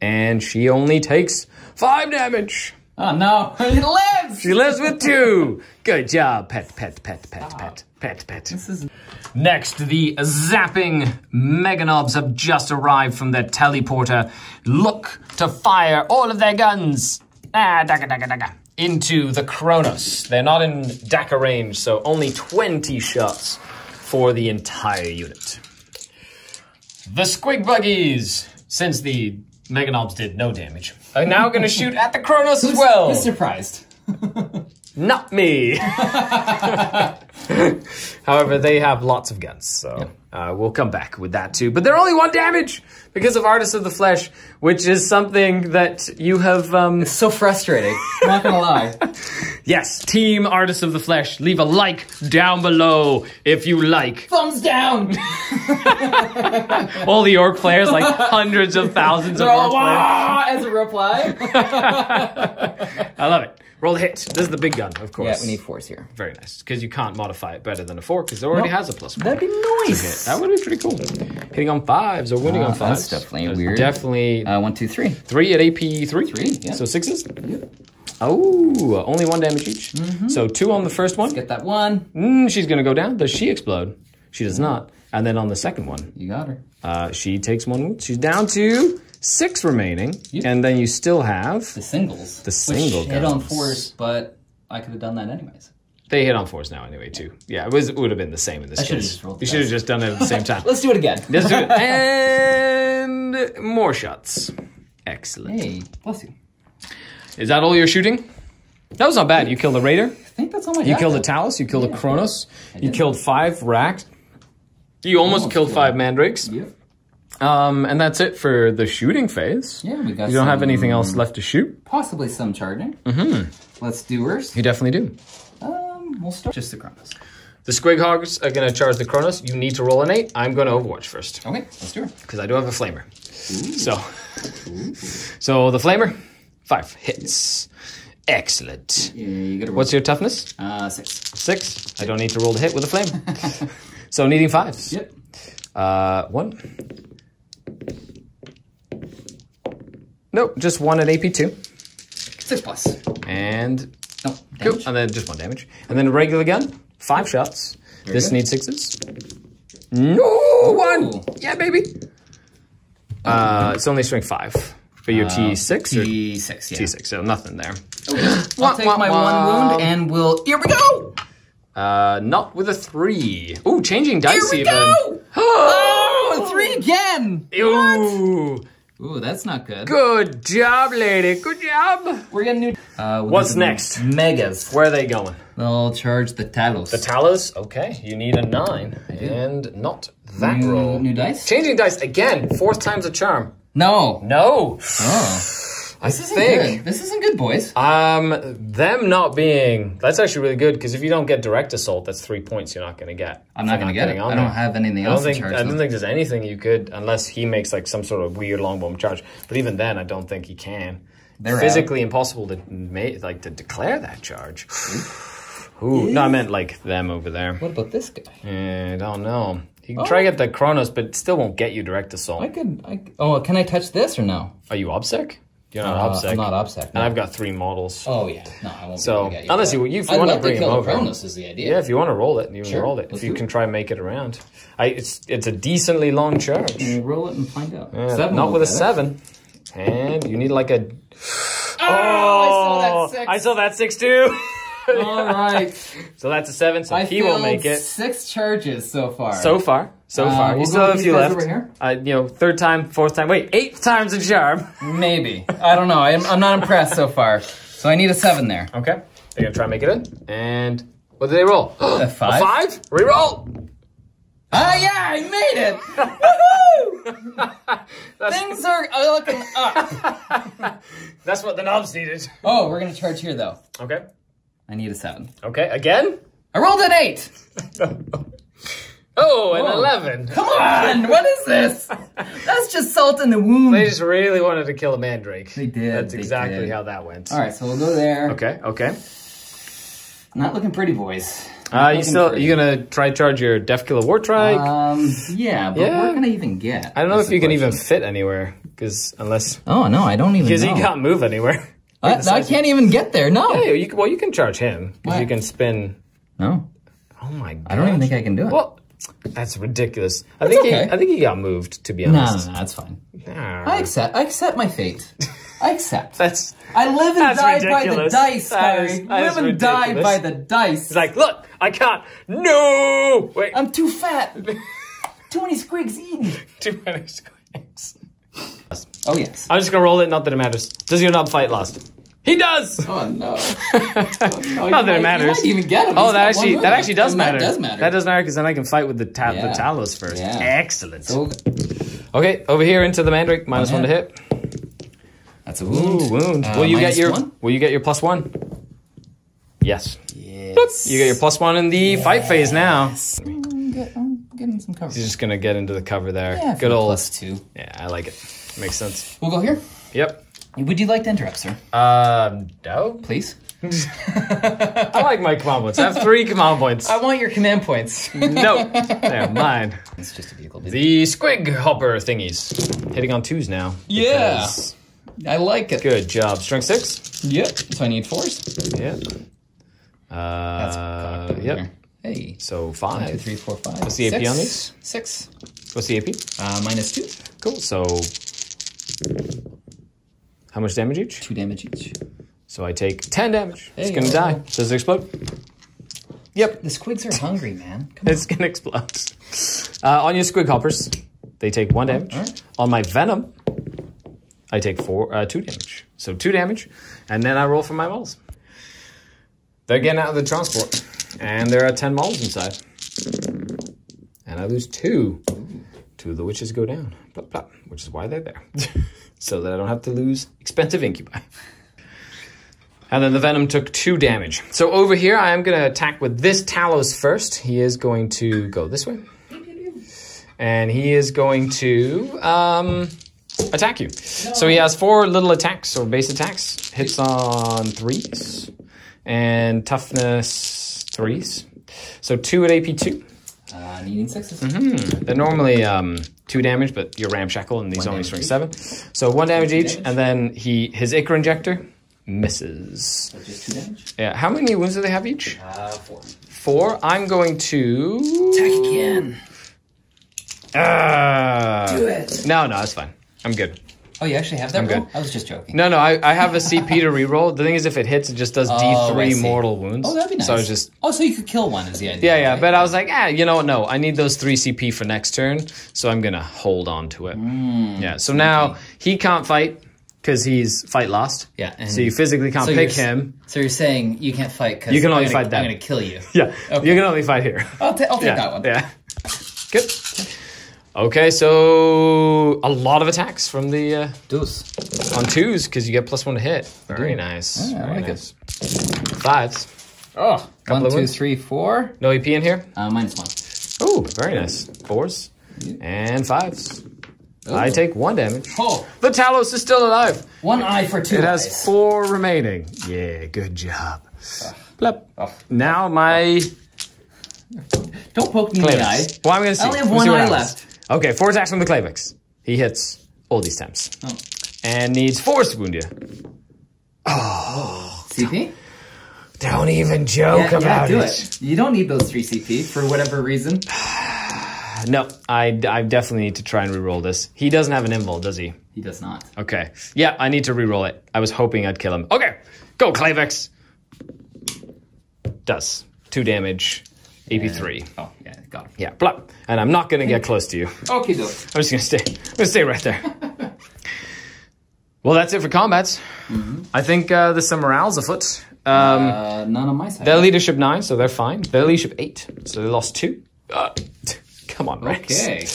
A: And she only takes five damage.
C: Oh no, it lives.
A: She lives with two. Good job, pet, pet, pet, pet, pet, pet, pet.
C: This is
A: Next, the zapping Meganobz have just arrived from their teleporter. Look to fire all of their guns. Ah, dagga, dagga, dagga. Into the Cronos. They're not in Dakka range, so only 20 shots for the entire unit. The Squig Buggies, since the Meganobz did no damage, are now going to shoot at the Cronos as well.
C: Who's surprised?
A: Not me. However, they have lots of guns, so uh, we'll come back with that too. But they're only one damage because of Artists of the Flesh, which is something that you have. Um,
C: So frustrating. Not gonna lie.
A: yes, Team Artists of the Flesh, leave a like down below if you like.
C: Thumbs down.
A: All the Ork players, like hundreds of thousands of
C: They're
A: Ork
C: all
A: players.
C: as a reply.
A: I love it. Roll the hit. This is the big gun, of course.
C: yeah, we need fours here.
A: Very nice, because you can't modify it better than a four, because it already
C: No.
A: has a plus one.
C: That'd be nice.
A: That would be pretty cool. Hitting on fives or winning
C: Uh,
A: on fives.
C: that's definitely
A: That's
C: weird.
A: Definitely
C: Uh, one, two, three.
A: three at AP three.
C: Three, yeah.
A: So sixes. Oh, only one damage each. So two on the first one.
C: Get that one.
A: Mm, she's gonna go down. Does she explode? She does not. And then on the second one,
C: You got her.
A: uh, she takes one wound. She's down to six remaining,
C: Yep.
A: and then you still have
C: The singles.
A: The single
C: hit on fours, but I could have done that anyways.
A: they hit on fours now anyway too. Yeah, it was it would have been the same in this
C: I
A: case. you should have just done it at the same time.
C: Let's do it again.
A: Let's do it. And more shots. Excellent.
C: Hey, bless you.
A: Is that all you're shooting? That was not bad. You killed the Raider.
C: I think that's all my
A: You killed the Talos. You killed the Cronos. You killed five Wracks. You almost,
C: Almost
A: killed
C: killed.
A: five Mandrakes.
C: Yep.
A: Um, and that's it for the shooting phase.
C: Yeah, we got
A: You don't have anything else left to shoot?
C: Possibly some charging. Mm-hmm. Let's do hers.
A: You definitely do.
C: Um, we'll start just the Cronos.
A: The Squighogs are going to charge the Cronos. You need to roll an eight. I'm going to Overwatch first
C: Okay, let's do it.
A: because I do have a Flamer. So, so the Flamer, five hits. Excellent.
C: Yeah, you gotta roll.
A: What's your toughness?
C: uh six?
A: Six. I don't need to roll the hit with a flame. so needing fives.
C: Yep.
A: Uh, one. Nope, just one at AP two,
C: Six plus.
A: and
C: No.
A: cool, and then just one damage, and then a regular gun, five shots. this
C: good.
A: needs sixes. No one. Yeah, baby. Uh, it's only strength five, but your T six or
C: T six. Yeah.
A: T six, so nothing there.
C: I'll take
A: Wah,
C: my
A: wah,
C: one wound and we'll. Here we go.
A: Uh, not with a three. Ooh, changing dice
C: Here we
A: even.
C: go. Oh, three again.
A: Ooh,
C: Ooh, that's not good.
A: good job, lady. Good job.
C: We're getting new. Uh,
A: What's next?
C: Megas.
A: Where are they going?
C: They'll charge the Talos.
A: The Talos. Okay, you need a nine, and not that
C: new,
A: roll.
C: new dice.
A: Changing dice again. Fourth time's a charm.
C: No.
A: No,
C: Oh.
A: I
C: This isn't
A: think.
C: good. This isn't good, boys.
A: Um, them not being that's actually really good because if you don't get direct assault, that's three points you're not going to get.
C: I'm not gonna get it. I don't
A: there.
C: have anything
A: I don't
C: else
A: think. I don't think there's anything you could unless he makes like some sort of weird longbow charge. But even then, I don't think he can.
C: They're
A: physically impossible to make like to declare that charge. Ooh, no, I meant like them over there.
C: What about this guy?
A: Eh, I don't know. You can try to get the Cronos, but it still won't get you direct assault.
C: I could. I, oh, can I touch this or no?
A: Are you obsec? You're not
C: Uh,
A: ObSec.
C: I'm not ObSec.
A: And I've got three models.
C: Oh yeah, no, I won't.
A: So,
C: be able to get you,
A: unless
C: but
A: you- you- you wanna bring
C: to
A: him over.
C: Cronos is the idea.
A: Yeah, if you want to roll it, you can
C: Sure,
A: roll it.
C: let's
A: if you
C: do
A: can
C: it.
A: try and make it around. I, it's it's a decently long charge.
C: We roll it and find out?
A: Yeah,
C: Seven
A: not with a
C: it.
A: seven. And you need like a.
C: Oh, I saw that six.
A: I saw that six too.
C: All right.
A: So that's a seven. So
C: I
A: he will make it.
C: Six charges so far.
A: So far, so
C: Uh,
A: far,
C: we'll
A: you still have a few left.
C: over here.
A: Uh, you know, third time, fourth time. Wait, eighth time's a charm.
C: maybe. I don't know. I'm, I'm not impressed so far. So I need a seven there.
A: Okay, they're gonna try and make it in. And what did they roll?
C: A five.
A: A five. Reroll.
C: Ah, yeah, I made it. Woohoo! Things are uh, looking up.
A: That's what the nobs needed.
C: Oh, we're gonna charge here though.
A: Okay.
C: I need a seven.
A: Okay. Again.
C: I rolled an eight.
A: Oh, an
C: Whoa.
A: eleven.
C: Come on, what is this? That's just salt in the wound.
A: They just really wanted to kill a mandrake.
C: They did,
A: That's
C: they
A: exactly
C: did.
A: how that went.
C: All right, so we'll go there.
A: Okay. Okay.
C: Not looking pretty, boys.
A: Uh, you still
C: pretty.
A: you gonna try charge your Deffkilla Wartrike?
C: Um, yeah, but
A: Yeah.
C: what can I even get?
A: I don't know if you can even fit anywhere because unless
C: Oh no, I don't even
A: because he can't move anywhere.
C: I, I can't even get there. No.
A: Yeah, you can, well you can charge him because you can spin.
C: No,
A: Oh my god!
C: I don't even think I can do it.
A: Well, that's ridiculous. I think
C: okay.
A: he, I think he got moved. To be
C: no, no,
A: honest,
C: no, that's fine.
A: Nah.
C: I accept. I accept my fate. I accept.
A: That's
C: I live and die by the dice,
A: That
C: Harry.
A: is- that is
C: live and die by the dice.
A: it's like look, I can't. No, wait,
C: I'm too fat. too many squigs eaten.
A: too many squares.
C: Oh yes.
A: I'm just gonna roll it. Not that it matters. Does your nob fight last? He does.
C: Oh no.
A: Not that it matters.
C: You even get him.
A: Oh, that actually, that actually does matter.
C: That does matter.
A: That does matter because then I can fight with the ta-
C: Yeah.
A: the Talos first.
C: Yeah.
A: Excellent.
C: So
A: okay, over here into the Mandrake. Minus one,
C: One
A: to hit.
C: that's a wound.
A: Ooh, wound.
C: Uh,
A: will you get
C: minus
A: your
C: one?
A: Will you get your plus one? Yes.
C: Yes.
A: You get your plus one in the fight phase now.
C: I'm, get- I'm getting some cover.
A: You're just gonna get into the cover there.
C: Yeah, for
A: Good
C: the
A: old.
C: plus two.
A: Yeah, I like it. Makes sense.
C: We'll go here.
A: Yep.
C: Would you like to interrupt, sir?
A: Um, no.
C: Please.
A: I like my command points. I have three command points.
C: I want your command points.
A: no, they're mine.
C: it's just a vehicle.
A: The squig hopper thingies. Hitting on twos now.
C: Yeah. I like it.
A: Good job. Strength six.
C: Yep. So I need fours.
A: Yep.
C: That's
A: Uh,
C: over
A: yep.
C: here. Hey.
A: So
C: One,
A: five.
C: two, three, four, five.
A: What's the AP
C: six.
A: on these?
C: Six.
A: What's the AP?
C: Uh, minus two.
A: Cool. So how much damage each?
C: Two damage each.
A: So I take ten damage. It's gonna
C: oh.
A: die. Does it explode? Yep.
C: The squigs are hungry, man. Come
A: It's gonna explode. Uh, on your squig hoppers, they take one damage.
C: alright.
A: On my venom, I take four, uh, two damage. So two damage, and then I roll for my moles. They're getting out of the transport, and there are ten moles inside. And I lose two. Two of the Wyches go down, plop, plop, which is why they're there, so that I don't have to lose expensive incubi. And then the Venom took two damage. So over here, I am going to attack with this Talos first. He is going to go this way. And he is going to um, attack you. So he has four little attacks, or base attacks. Hits on threes. And toughness threes. So two at AP2.
C: Uh, needing sixes.
A: They're normally um, two damage, but you're ramshackle, and these
C: One
A: only
C: damage
A: swing seven. So one damage each,
C: damage.
A: and then he his Ichor Injector misses.
C: So just two damage.
A: Yeah, how many wounds do they have each?
C: Uh, four.
A: Four. I'm going to
C: Attack again.
A: Uh,
C: Do it.
A: No, no, it's fine. I'm good.
C: Oh, you actually have that
A: I'm
C: roll?
A: good.
C: I was just joking.
A: No, no, I, I have a CP to reroll. The thing is, if it hits, it just does
C: Oh, I
A: D3 mortal wounds.
C: Oh, that'd be nice.
A: So I was just
C: Oh, so you could kill one is the idea.
A: yeah, yeah.
C: right?
A: But I was like, ah, you know what? No, I need those three CP for next turn, so I'm gonna hold on to it.
C: Hmm.
A: yeah. So now he can't fight because he's fight lost.
C: Yeah, and-
A: so you physically can't
C: So
A: pick him.
C: So you're saying you can't fight because
A: You can only
C: gonna,
A: fight them.
C: I'm going to kill you.
A: Yeah.
C: Okay.
A: You can only fight here.
C: I'll, ta- I'll take
A: yeah.
C: that one.
A: Yeah. Good. Okay, so a lot of attacks from the uh,
C: Deuce.
A: on twos because you get plus one to hit. Very nice.
C: Yeah, I
A: Very
C: like
A: nice. Fives.
C: Oh, one, two,
A: wins.
C: three, four.
A: No EP in here.
C: Uh, minus one.
A: Oh, very nice. Fours and fives. I take one damage.
C: Oh,
A: The Talos is still alive.
C: one eye for two
A: It has
C: eyes.
A: four remaining. Yeah, good job. Plep.
C: Oh.
A: Now my
C: Don't poke me in the eye.
A: Well, I'm gonna see.
C: I only have one eye
A: happens. Okay, four attacks from the Klaivex. He hits all these times.
C: Oh.
A: and needs four to Wound you. Oh.
C: CP?
A: Don't even joke
C: Yeah, yeah,
A: about
C: do
A: it.
C: it. You don't need those three CP for whatever reason.
A: No, I, I definitely need to try and reroll this. He doesn't have an invul, does he?
C: He does not.
A: Okay. Yeah, I need to reroll it. I was hoping I'd kill him. Okay, go Klaivex. Does two damage, AP3.
C: Oh, yeah, got him.
A: Yeah, blah. And I'm not gonna get close to you.
C: Okay, doke.
A: I'm just gonna stay. I'm gonna stay right there. well, that's it for combats. I think uh, there's some morales afoot. Um,
C: Uh, none on my side.
A: their leadership nine, so they're fine. Their leadership eight, so they lost two. Uh, come on, Rex.
C: Okay.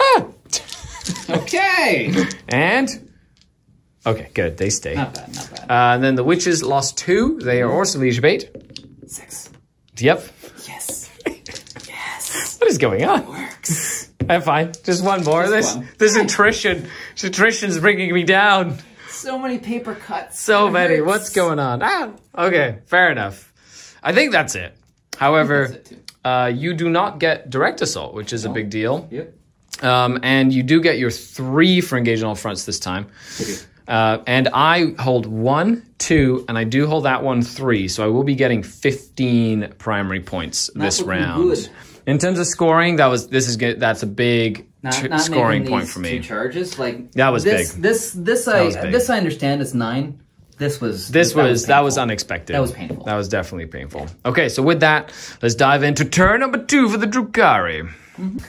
A: Ah!
C: Okay.
A: And okay, good. They stay.
C: not bad, not bad.
A: Uh, and then the Wyches lost two. They are also leadership eight.
C: Six.
A: Yep. What is going on?
C: Works.
A: I'm fine. Just one more. this
C: one.
A: this attrition. This attrition's bringing me down.
C: So many paper cuts.
A: So
C: It
A: many.
C: hurts.
A: What's going on? Ah, okay, fair enough. I think that's it. However,
C: That's it,
A: uh, you do not get direct assault, which is a big deal.
C: Yep.
A: Um, and you do get your three for engage on all fronts this time. Uh, and I hold one, two, and I do hold that one three. So I will be getting 15 primary points this round. In terms of scoring, that was this is good. That's a big
C: Not, not
A: scoring point for me.
C: Two charges like
A: That was
C: this,
A: big.
C: This this I this I understand. It's nine. This was
A: This was, that was unexpected.
C: That was painful.
A: That was definitely painful. Okay, so with that, let's dive into turn number two for the Drukhari.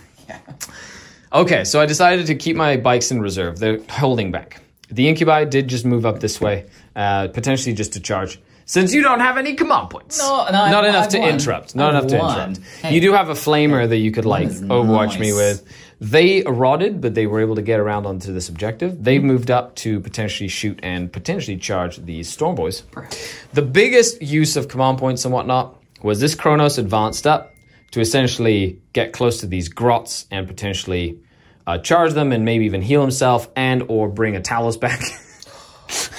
A: Okay, so I decided to keep my bikes in reserve. They're holding back. The Incubi did just move up this way, uh, potentially just to charge. Since you don't have any command points.
C: No, no,
A: Not
C: I've-
A: enough
C: I've
A: to
C: won.
A: interrupt. Not
C: I've
A: enough to
C: won.
A: interrupt.
C: Hey.
A: You do have a flamer that you could like
C: is
A: overwatch me with. They rotted, but they were able to get around onto this objective. They've moved up to potentially shoot and potentially charge these Stormboyz. The biggest use of command points and whatnot was this Cronos advanced up to essentially get close to these grots and potentially uh, charge them and maybe even heal himself and or bring a Talos back.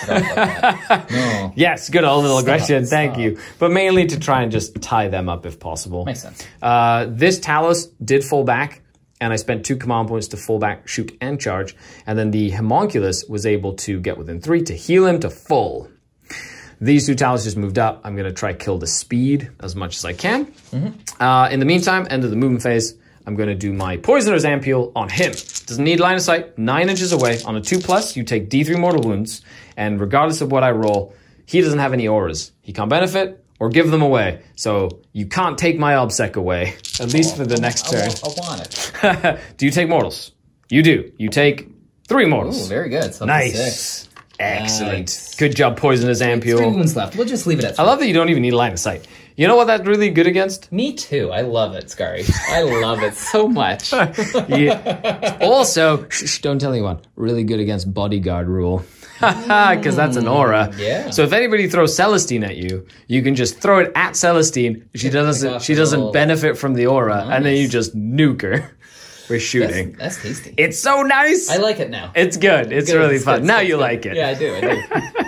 C: No.
A: yes, good old little aggression. Thank you. But mainly to try and just tie them up if possible.
C: Makes sense.
A: Uh, this Talos did fall back, and I spent two command points to fall back, shoot, and charge. And then the Haemonculus was able to get within three to heal him to full. These two Talos just moved up. I'm going to try kill the speed as much as I can. Uh, in the meantime, end of the movement phase, I'm going to do my Poisoner's Ampule on him. Doesn't need line of sight, nine inches away. On a two plus, you take D3 mortal wounds, and regardless of what I roll, he doesn't have any auras. He can't benefit or give them away. So you can't take my Obsec away, at least for the next
C: I,
A: turn.
C: want, I want it.
A: do you take mortals? You do. You take three
C: Ooh,
A: mortals.
C: very good. So
A: nice.
C: Six.
A: Excellent.
C: Nice.
A: Good job, Poisoner's
C: Three
A: Ampule.
C: wounds left. We'll just leave it at
A: I love that you don't even need line of sight. You know what that's really good against?
C: Me too. I love it, Skari. I love it so much.
A: Yeah. also, shh, shh, don't tell anyone. Really good against bodyguard rule. Because that's an aura.
C: Mm, yeah.
A: So if anybody throws Celestine at you, you can just throw it at Celestine. She doesn't. She doesn't benefit from the aura, and then you just nuke her. We're shooting.
C: That's, that's tasty.
A: it's so nice.
C: I like it now.
A: it's good. It's
C: Good,
A: really
C: it's
A: fun.
C: good,
A: now
C: it's
A: you
C: good.
A: like it.
C: Yeah, I do. I do.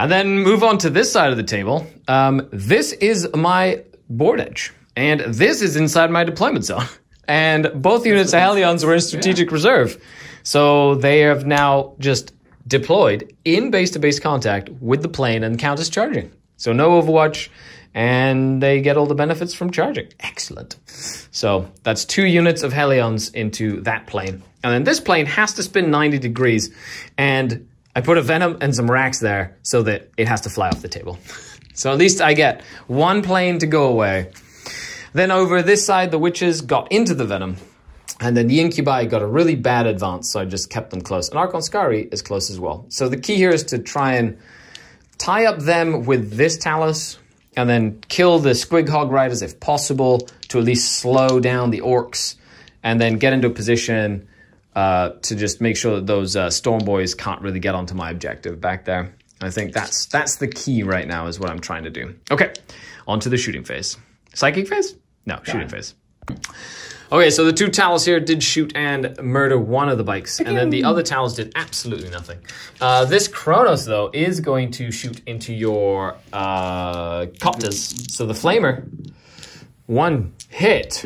A: And then move on to this side of the table. Um, this is my board edge, and this is inside my deployment zone. And both units of Hellions were in strategic reserve, so they have now just deployed in base-to-base contact with the plane and count as charging. So no Overwatch, and they get all the benefits from charging. Excellent. So that's two units of Hellions into that plane. And then this plane has to spin 90 degrees. And I put a Venom and some Wracks there so that it has to fly off the table. So at least I get one plane to go away. Then over this side, the Wyches got into the Venom. And then the Incubi got a really bad advance, so I just kept them close. And Archon Skari is close as well. So the key here is to try and tie up them with this Talos and then kill the Squig Hog Riders if possible to at least slow down the Orks and then get into a position uh, to just make sure that those uh, Stormboyz can't really get onto my objective back there. I think that's that's the key right now is what I'm trying to do. Okay, on to the shooting phase. Psychic phase? No, shooting phase. Okay, so the two towels here did shoot and murder one of the bikes, and then the other towels did absolutely nothing. Uh, this Cronos, though, is going to shoot into your uh, copters. So the flamer, one hit,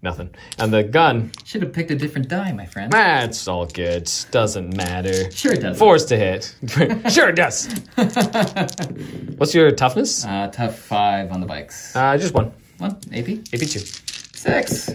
A: Nothing. And the gun,
C: Should have picked a different die, my friend.
A: that's all good. Doesn't matter.
C: Sure it does.
A: Forced to hit. sure it does. What's your toughness?
C: Uh, tough five on the bikes.
A: Uh, just one.
C: One, AP.
A: AP two.
C: Six.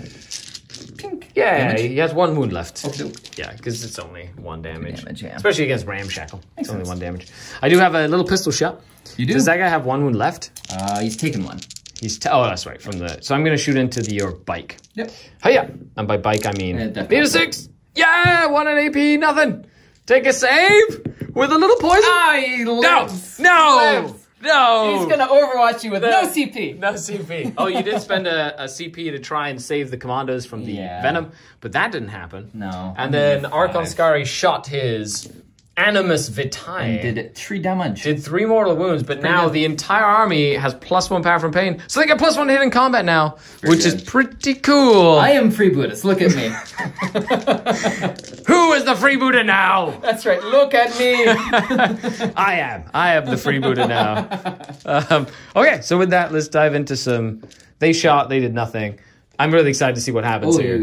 C: Pink.
A: Yeah,
C: Damage.
A: he has one wound left.
C: Okay.
A: Yeah, because it's only one damage.
C: damage, yeah.
A: Especially against Ramshackle. It's only one damage. I do have a little pistol shot.
C: You do?
A: Does that guy have one wound left?
C: Uh, he's taken one.
A: He's t- oh, that's right. From the so I'm gonna shoot into the, your bike.
C: Yep.
A: Hiya! And by bike I mean
C: Yeah, definitely.
A: a six. Yeah, one an AP, nothing. Take a save with a little poison.
C: Ah, he
A: no,
C: lives.
A: no,
C: Lives.
A: no.
C: He's gonna overwatch you with no CP.
A: No CP. Oh, you did spend a, a CP to try and save the commandos from the
C: Yeah.
A: venom, but that didn't happen.
C: No.
A: And then
C: Five.
A: Archon Skari shot his Animus Vitae.
C: Did three damage.
A: did three mortal wounds, but now
C: good.
A: the entire army has plus one power from pain, so they get plus one hit in combat now, which is pretty cool.
C: I am freebootist. Look at me.
A: Who is the freebooter now?
C: That's right. Look at me.
A: I am. I am the freebooter now. Um, okay, so with that, let's dive into some. They shot. They did nothing. I'm really excited to see what happens
C: oh,
A: here.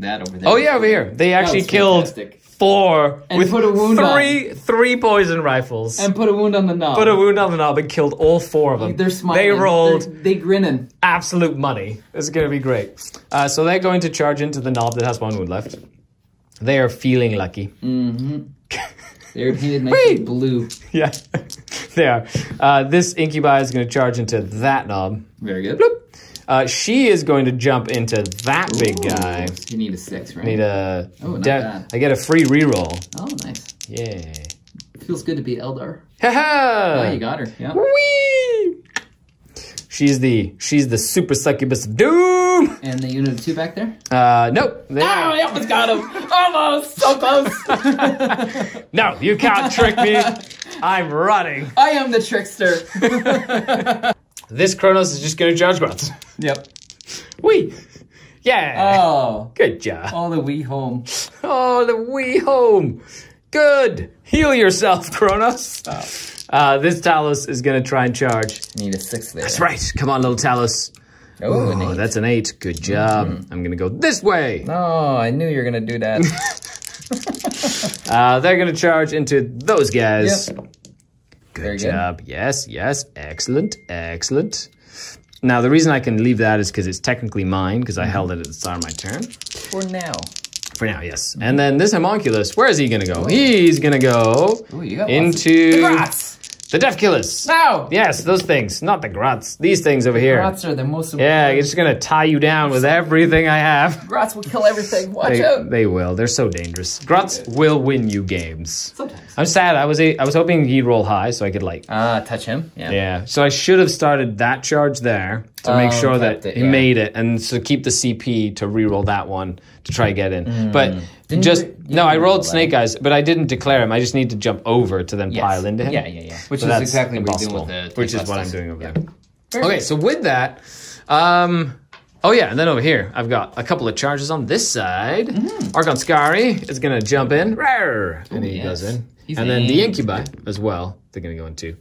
C: that over there.
A: Oh yeah, over here. They actually killed
C: fantastic.
A: Four
C: And
A: with
C: put a wound
A: three three poison rifles.
C: And put a wound on the nob.
A: put a wound on the nob and killed all four of them.
C: They're smiling.
A: They rolled
C: They're, they grinning.
A: absolute money. It's going to be great. Uh, so they're going to charge into the nob that has one wound left. They are feeling lucky.
C: They're painted nice blue.
A: yeah, they are. Uh, this incubi is going to charge into that nob.
C: Very good.
A: Uh, she is going to jump into that big guy.
C: You need a six, right?
A: Need a.
C: Oh, not bad.
A: I get a free reroll.
C: oh, nice.
A: Yeah.
C: Feels good to be Eldar.
A: Ha
C: Oh, you got her. Yeah.
A: Whee! She's the she's the super succubus of doom.
C: And the unit of two back there.
A: Uh, nope. They-
C: Oh, I almost got him. Almost. So close.
A: No, you can't trick me. I'm running.
C: I am the trickster.
A: This Cronos is just gonna charge grunts.
C: yep.
A: We. Yeah.
C: Oh.
A: Good job.
C: All the wee home.
A: Oh, the wee home. Good. Heal yourself, Cronos. Uh, this Talos is gonna try and charge.
C: Need a six there.
A: That's right. Come on, little Talos.
C: Oh, an
A: Oh,
C: eight.
A: that's an eight. Good job. I'm gonna go this way.
C: Oh, I knew you were gonna do that.
A: Uh, they're gonna charge into those guys.
C: Yep.
A: Good job. Yes, yes. Excellent, excellent. Now, the reason I can leave that is because it's technically mine, because I mm-hmm. held it at the start of my turn.
C: For now.
A: For now, yes. Mm-hmm. And then this haemonculus, where is he going to go? He's going to go
C: Ooh,
A: into.
C: The
A: Deffkillas.
C: No.
A: Yes, those things, not the Grots. These things over here.
C: Grots are the most.
A: Yeah, it's just going to tie you down with everything I have.
C: Grots will kill everything. Watch
A: They,
C: out.
A: they will. They're so dangerous. Grots will win you games.
C: Sometimes.
A: I'm sad. I was a, I was hoping he'd roll high so I could like
C: Ah, touch him. Yeah.
A: Yeah, so I should have started that charge there to make
C: Oh,
A: sure that
C: it,
A: he
C: yeah.
A: made it, and so keep the CP to reroll that one to try to get in. But
C: Mm. Didn't
A: just
C: you re-
A: no, I rolled
C: reroll
A: Snake
C: that.
A: Eyes, but I didn't declare him. I just need to jump over to then
C: Yes.
A: pile into him.
C: Yeah, yeah, yeah. Which
A: So
C: is
A: that's
C: exactly what you're doing
A: impossible,
C: with the.
A: which is what I'm doing over
C: Yeah.
A: there.
C: Very
A: Okay, so with that, um, oh yeah, and then over here I've got a couple of charges on this side. Archon Skari is gonna jump in, Rawr, and he
C: Mm-hmm. yes.
A: goes in,
C: He's
A: and then the. Incubi as well. They're gonna go into,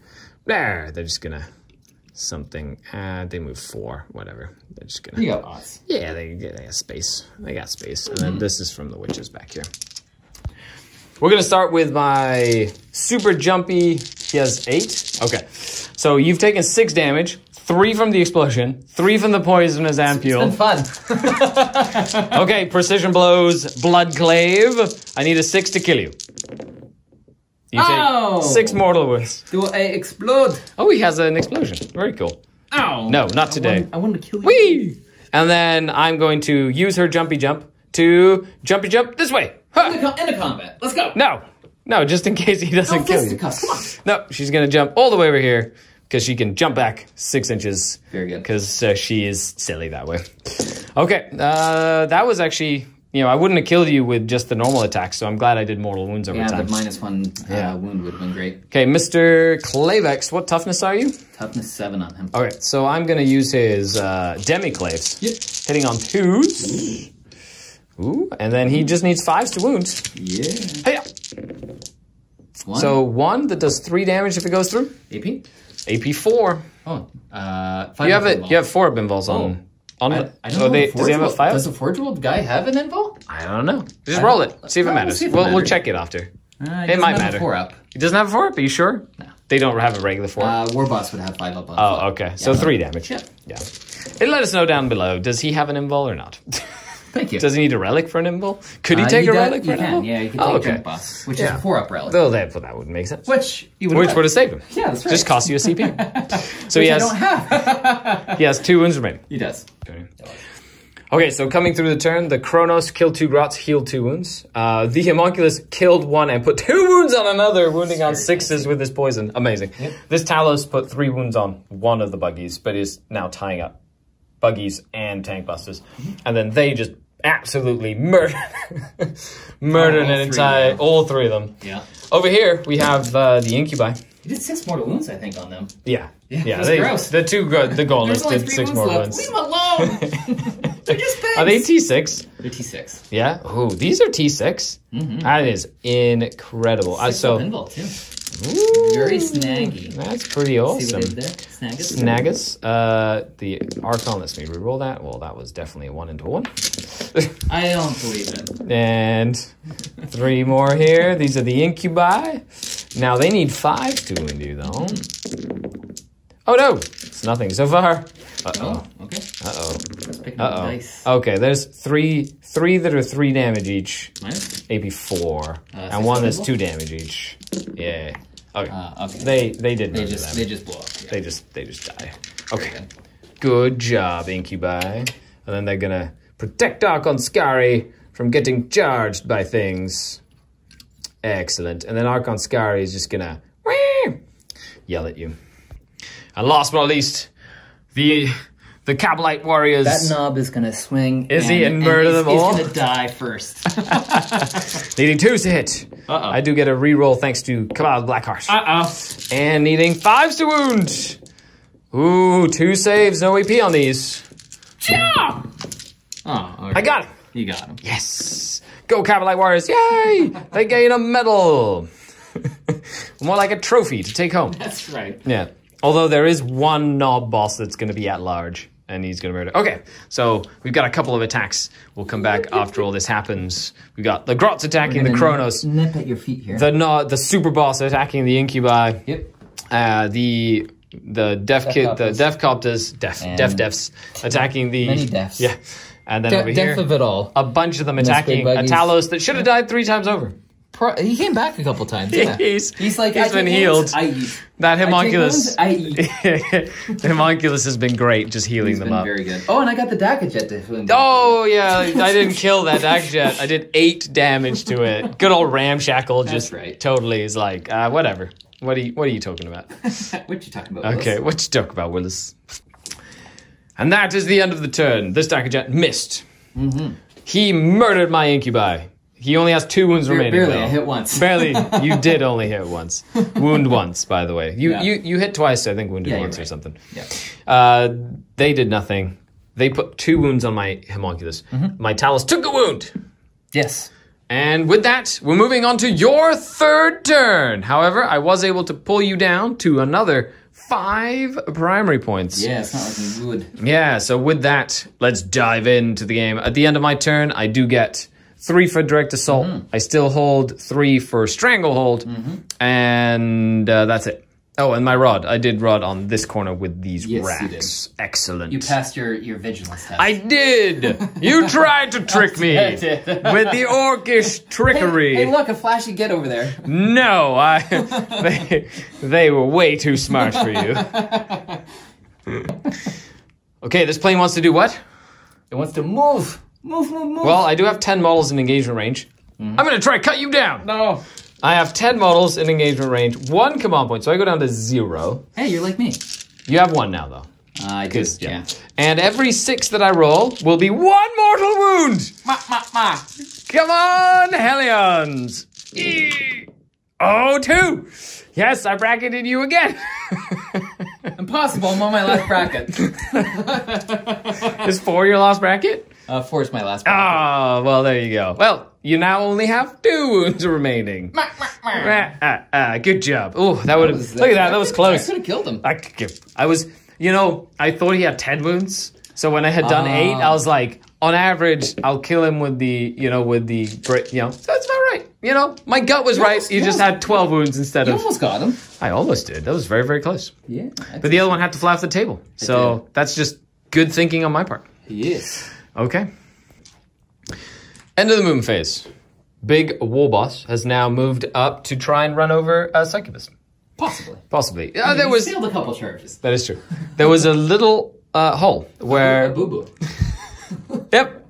A: there. They're just gonna something. Uh, they move four, whatever. They're just gonna.
C: You got odds.
A: Yeah, they, get they got space. They got space. And
C: Mm-hmm.
A: then this is from the Wyches back here. We're gonna start with my super jumpy. He has eight. Okay, so you've taken six damage. Three from the explosion, three from the poisonous
C: Been
A: ampule.
C: fun.
A: Okay, precision blows, blood glaive. I need a six to kill you. You take
C: Oh!
A: six mortal wounds.
C: Do I explode?
A: Oh, he has an explosion. Very cool.
C: Ow.
A: No, not today.
C: I want, I want to kill you.
A: Whee! And then I'm going to use her jumpy jump to jumpy jump this way. Ha!
C: End of, end of combat. Let's go.
A: No, no, just in case he doesn't
C: No
A: kill you.
C: Come on.
A: No, she's gonna jump all the way over here because she can jump back six inches.
C: Very good.
A: Because uh, she is silly that way. Okay, uh, that was actually. You know, I wouldn't have killed you with just the normal attack, so I'm glad I did mortal wounds over
C: Yeah,
A: time.
C: the minus one uh,
A: Yeah.
C: wound would have been great.
A: Okay, Mr. Klaivex, what toughness are you?
C: Toughness seven on him.
A: Okay, so I'm gonna use his uh, demiklaives.
C: Yep.
A: Hitting on twos. Ooh, and then he just needs fives to wound.
C: Yeah.
A: Hey,
C: One.
A: so one that does three damage if it goes through.
C: AP.
A: AP four.
C: Oh, uh, five
A: You have it. You have four bimballs on. On
C: I,
A: the,
C: I don't
A: oh,
C: know.
A: they, does he have a
C: World-
A: file?
C: Does the Forge World guy have an invul?
A: I don't know. Just
C: I
A: roll it. See if it matters.
C: if it
A: we'll, we'll check it after.
C: Uh,
A: It might matter.
C: Four up.
A: He doesn't have a four up. Are you sure?
C: No.
A: They don't have a regular four.
C: Uh, Warboss would have five up on.
A: oh, okay. So three damage.
C: Yeah.
A: Yeah. And let us know down below. Does he have an invul or not?
C: Thank you.
A: Does he need a relic for an invul? Could he
C: Uh,
A: take a
C: got-
A: relic for
C: you
A: an
C: can,
A: invul?
C: Yeah, you can
A: Oh, okay.
C: Junk Boss, which
A: Yeah.
C: is a four up relic.
A: Well, that, well, that would make sense.
C: Which you would
A: Which
C: have.
A: would have saved him.
C: Yeah, that's right.
A: Just cost you a CP. so he has
C: don't have.
A: he has two wounds remaining.
C: he does.
A: Okay, so coming through the turn, the Cronos killed two grots, healed two wounds. Uh, the Haemonculus killed one and put two wounds on another, wounding on sixes with his poison. Amazing. This Talos put three wounds on one of the buggies, but is now tying up buggies and tank busters.
C: Mm-hmm.
A: And then they just absolutely murdered, murdered an entire, all three of them.
C: Yeah.
A: Over here, we have uh, the Incubi.
C: You did six mortal wounds, I think, on them.
A: Yeah, yeah.
C: that's
A: they,
C: gross.
A: The two, go- the golems did six more wounds.
C: Leave them alone. They're just pigs.
A: Are they T6?
C: They're T6.
A: Yeah. Oh, these are T6. That is incredible. Uh, so
C: too.
A: Ooh,
C: Very snaggy.
A: That's pretty awesome.
C: what they did there? Snaggus?
A: Uh, the Archon. Let's me reroll that. Well, that was definitely a one into one.
C: I don't believe it.
A: and three more here. These are the Incubi. Now they need five to wound you, though. Oh no, it's nothing so far. Uh oh.
C: Okay.
A: Uh oh.
C: Let's pick up the
A: Uh
C: dice.
A: oh. Okay, there's three, three that are three damage each.
C: Minus?
A: AP four,
C: Uh,
A: and one that's two damage each. Yeah. Okay.
C: Uh, okay.
A: they they did
C: They just they just blow up. Yeah.
A: They just they just die. Okay. Good job, Incubi. And then they're gonna protect Archon Skari from getting charged by things. Excellent. And then Archon Skari is just gonna yell at you. And last but not least, the the Kabalite warriors.
C: That nob is gonna swing.
A: Is he and murder
C: he's,
A: them all?
C: He's gonna die first.
A: needing two to hit.
C: Uh-oh.
A: I do get a reroll thanks to Kabal Blackheart.
C: Uh-oh.
A: and needing fives to wound. Ooh, two saves, no AP on these. Yeah.
C: Oh, okay.
A: I got him.
C: You got him.
A: Yes. Go Kabalite Warriors. Yay! they gain a medal. More like a trophy to take home.
C: That's right.
A: Yeah. Although there is one nob boss that's going to be at large and he's going to murder. Okay. So we've got a couple of attacks. We'll come back after all this happens. We got the Grots attacking the Cronos.
C: Nip at your feet here.
A: The no, the super boss attacking the Incubi.
C: yep.
A: Uh, the the deaf kid, the
C: Deffkoptas,
A: deaf
C: And-
A: deaf defs attacking the
C: Many deafs.
A: Yeah, and then over here,
C: Death of it all.
A: a bunch of them attacking a. Talos that should have died three times over.
C: Pro- he came back a couple times. Yeah.
A: He's-
C: he's like
A: he's
C: I
A: been healed.
C: wounds,
A: That haemonculus,
C: wounds, I eat.
A: the haemonculus has been great, just healing
C: He's
A: them
C: been
A: up.
C: very good. Oh, and I got the Dakka Jet to heal.
A: Oh yeah, I didn't kill that Dak Jet. I did eight damage to it. Good old ramshackle, just
C: right.
A: totally is like uh, whatever. What are you What are you talking about?
C: what you talking about?
A: Okay, what you talk about, Willis? And that is the end of the turn. This Dakkajet missed.
C: Mm-hmm.
A: He murdered my incubi. He only has two wounds remaining.
C: Barely,
A: though.
C: I hit once.
A: Barely. You did only hit once. Wound once, by the way. You
C: Yeah.
A: you you hit twice. I think wounded
C: Yeah,
A: once or something.
C: Yeah.
A: Uh, they did nothing. They put two wounds on my haemonculus.
C: Mm-hmm.
A: My Talos took a wound.
C: Yes.
A: And with that, we're moving on to your third turn. However, I was able to pull you down to another five primary points.
C: Yeah, it's not looking good.
A: Yeah, so with that, let's dive into the game. At the end of my turn, I do get three for direct assault.
C: Mm-hmm.
A: I still hold three for stranglehold, and uh, that's it. Oh, and my rod. I did rod on this corner with these
C: Yes, you
A: Wracks. Excellent.
C: You passed your, your vigilance test.
A: I did. You tried to trick me with the orcish trickery.
C: Hey, look, a flashy get over there.
A: No, I they they were way too smart for you. Okay, this plane wants to do what?
C: It wants to move. Move, move, move.
A: Well, I do have 10 models in engagement range. Mm-hmm. I'm going to try to cut you down.
C: no.
A: I have 10 models in engagement range, one command point, so I go down to 0.
C: Hey, you're like me.
A: You have one now though.
C: Uh, I just,
A: Yeah.
C: yeah.
A: And every 6 that I roll will be one mortal wound.
C: Ma, ma, ma.
A: Come on, Hellions! Eee. Oh, two! Yes, I bracketed you again.
C: Impossible, I'm on my last bracket.
A: Is four your last bracket?
C: Uh, four is my last bracket.
A: Ah, well, there you go. Well, you now only have two wounds remaining.
C: Ma, ma, ma.
A: Ah, ah, ah, good job. Oh, that would have. Look at that. That was close.
C: I could have killed him.
A: I. I was. You know, I thought he had ten wounds, So when I had done eight,
C: Ah.
A: I was like, on average, I'll kill him with the, you know, with the, bra- you know, that's about right. You know, my gut was right.
C: almost-
A: You
C: you
A: just
C: almost-
A: had 12 wounds instead
C: You
A: of.
C: almost got him.
A: I almost did. That was very, very close.
C: Yeah.
A: But the other one had to fly off the table. So that's just good thinking on my part.
C: Yes.
A: Okay. End of the moon phase. Big war boss has now moved up to try and run over a succubus.
C: Possibly.
A: Possibly. Uh, there
C: He
A: was.
C: failed a couple charges.
A: That is true. There was a little uh, hole where.
C: Boo boo.
A: Yep.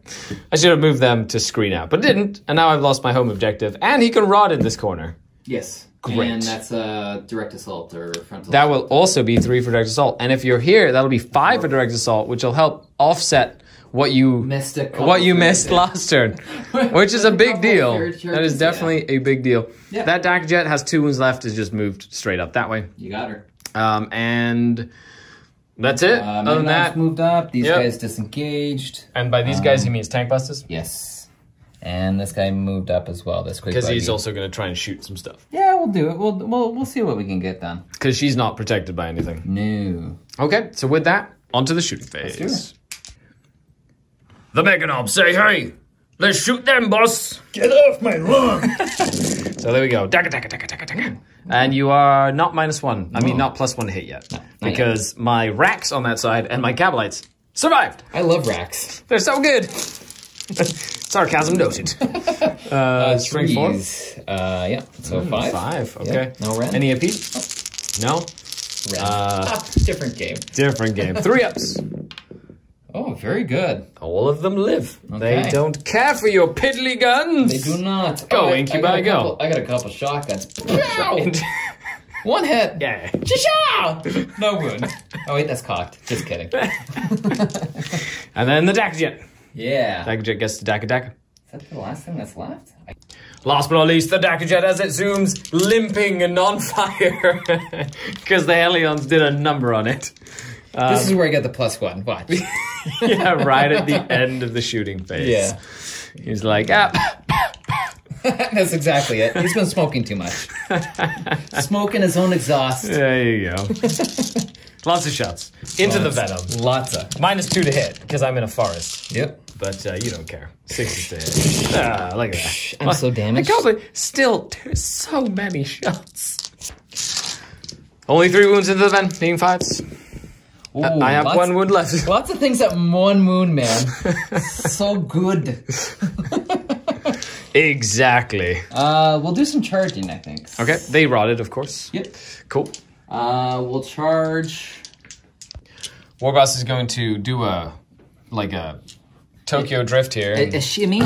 A: I should have moved them to screen out, but didn't, and now I've lost my home objective. And he can rod in this corner.
C: Yes.
A: Great.
C: And that's a direct assault or frontal.
A: That will also be three for direct assault. And if you're here, that'll be five for direct assault, which will help offset what you
C: missed a
A: what you missed
C: there.
A: last turn, which is a big deal.
C: third
A: That
C: charges,
A: is definitely a big deal.
C: Yeah.
A: That Dak Jet has two wounds left. Is just moved straight up that way.
C: You got her.
A: Um, and that's it.
C: Uh,
A: Other than that,
C: moved up. These
A: Yep.
C: guys disengaged.
A: and by these guys he means tank busters
C: Yes. And this guy moved up as well. This quick
A: because he's also going to try and shoot some stuff
C: Yeah, we'll do it. We'll we'll we'll see what we can get done.
A: because she's not protected by anything.
C: No.
A: Okay, so with that, onto the shooting
C: do
A: phase. The Meganob say, hey, let's shoot them, boss.
B: Get off my lawn!
A: So there we go. And you are not minus one. I mean, not plus one to hit yet. Because my Wracks on that side and my Kabalites survived.
C: I love Wracks.
A: They're so good. Sarcasm noted. Uh, strength four?
C: Uh, yeah. So five.
A: Five, okay.
C: No red.
A: Any AP? No?
C: Red.
A: Uh,
C: Ah, different game.
A: Different game. Three ups.
C: Oh, very good.
A: All of them live. They don't care for your piddly guns.
C: They do not.
A: Go,
C: Oh,
A: Incubi,
C: I got a
A: go.
C: couple- I got a couple shotguns. One hit.
A: yeah.
C: Cha-cha! No wound. Oh wait, that's cocked. Just kidding.
A: And then the Dakka Jet.
C: Yeah.
A: Dakka Jet gets the Dakka Dakka.
C: Is that the last thing that's left? I-
A: Last but not least, the Dakka Jet as it zooms, limping and on fire. Because the aliens did a number on it.
C: This is where I get the plus one. Watch.
A: Yeah, right at the end of the shooting phase.
C: Yeah.
A: He's like, ah.
C: That's exactly it. He's been smoking too much. Smoking his own exhaust.
A: There you go. Lots of shots. Into the Venom.
C: Lots of.
A: Minus two to hit, because I'm in a forest.
C: Yep.
A: But uh, you don't care. Six is to hit. Ah, look at that.
C: I'm so
A: I
C: damaged.
A: can't believe, still, there's so many shots. Only three wounds into the Venom, being fives.
C: Ooh,
A: I have
C: lots,
A: one wound left.
C: Lots of things at one moon, man. so good.
A: exactly.
C: Uh, we'll do some charging, I think.
A: Okay, they rotted, of course.
C: Yep.
A: Cool.
C: Uh, we'll charge.
A: Warboss is going to do a, like a Tokyo drift here.
C: A, a shimmy.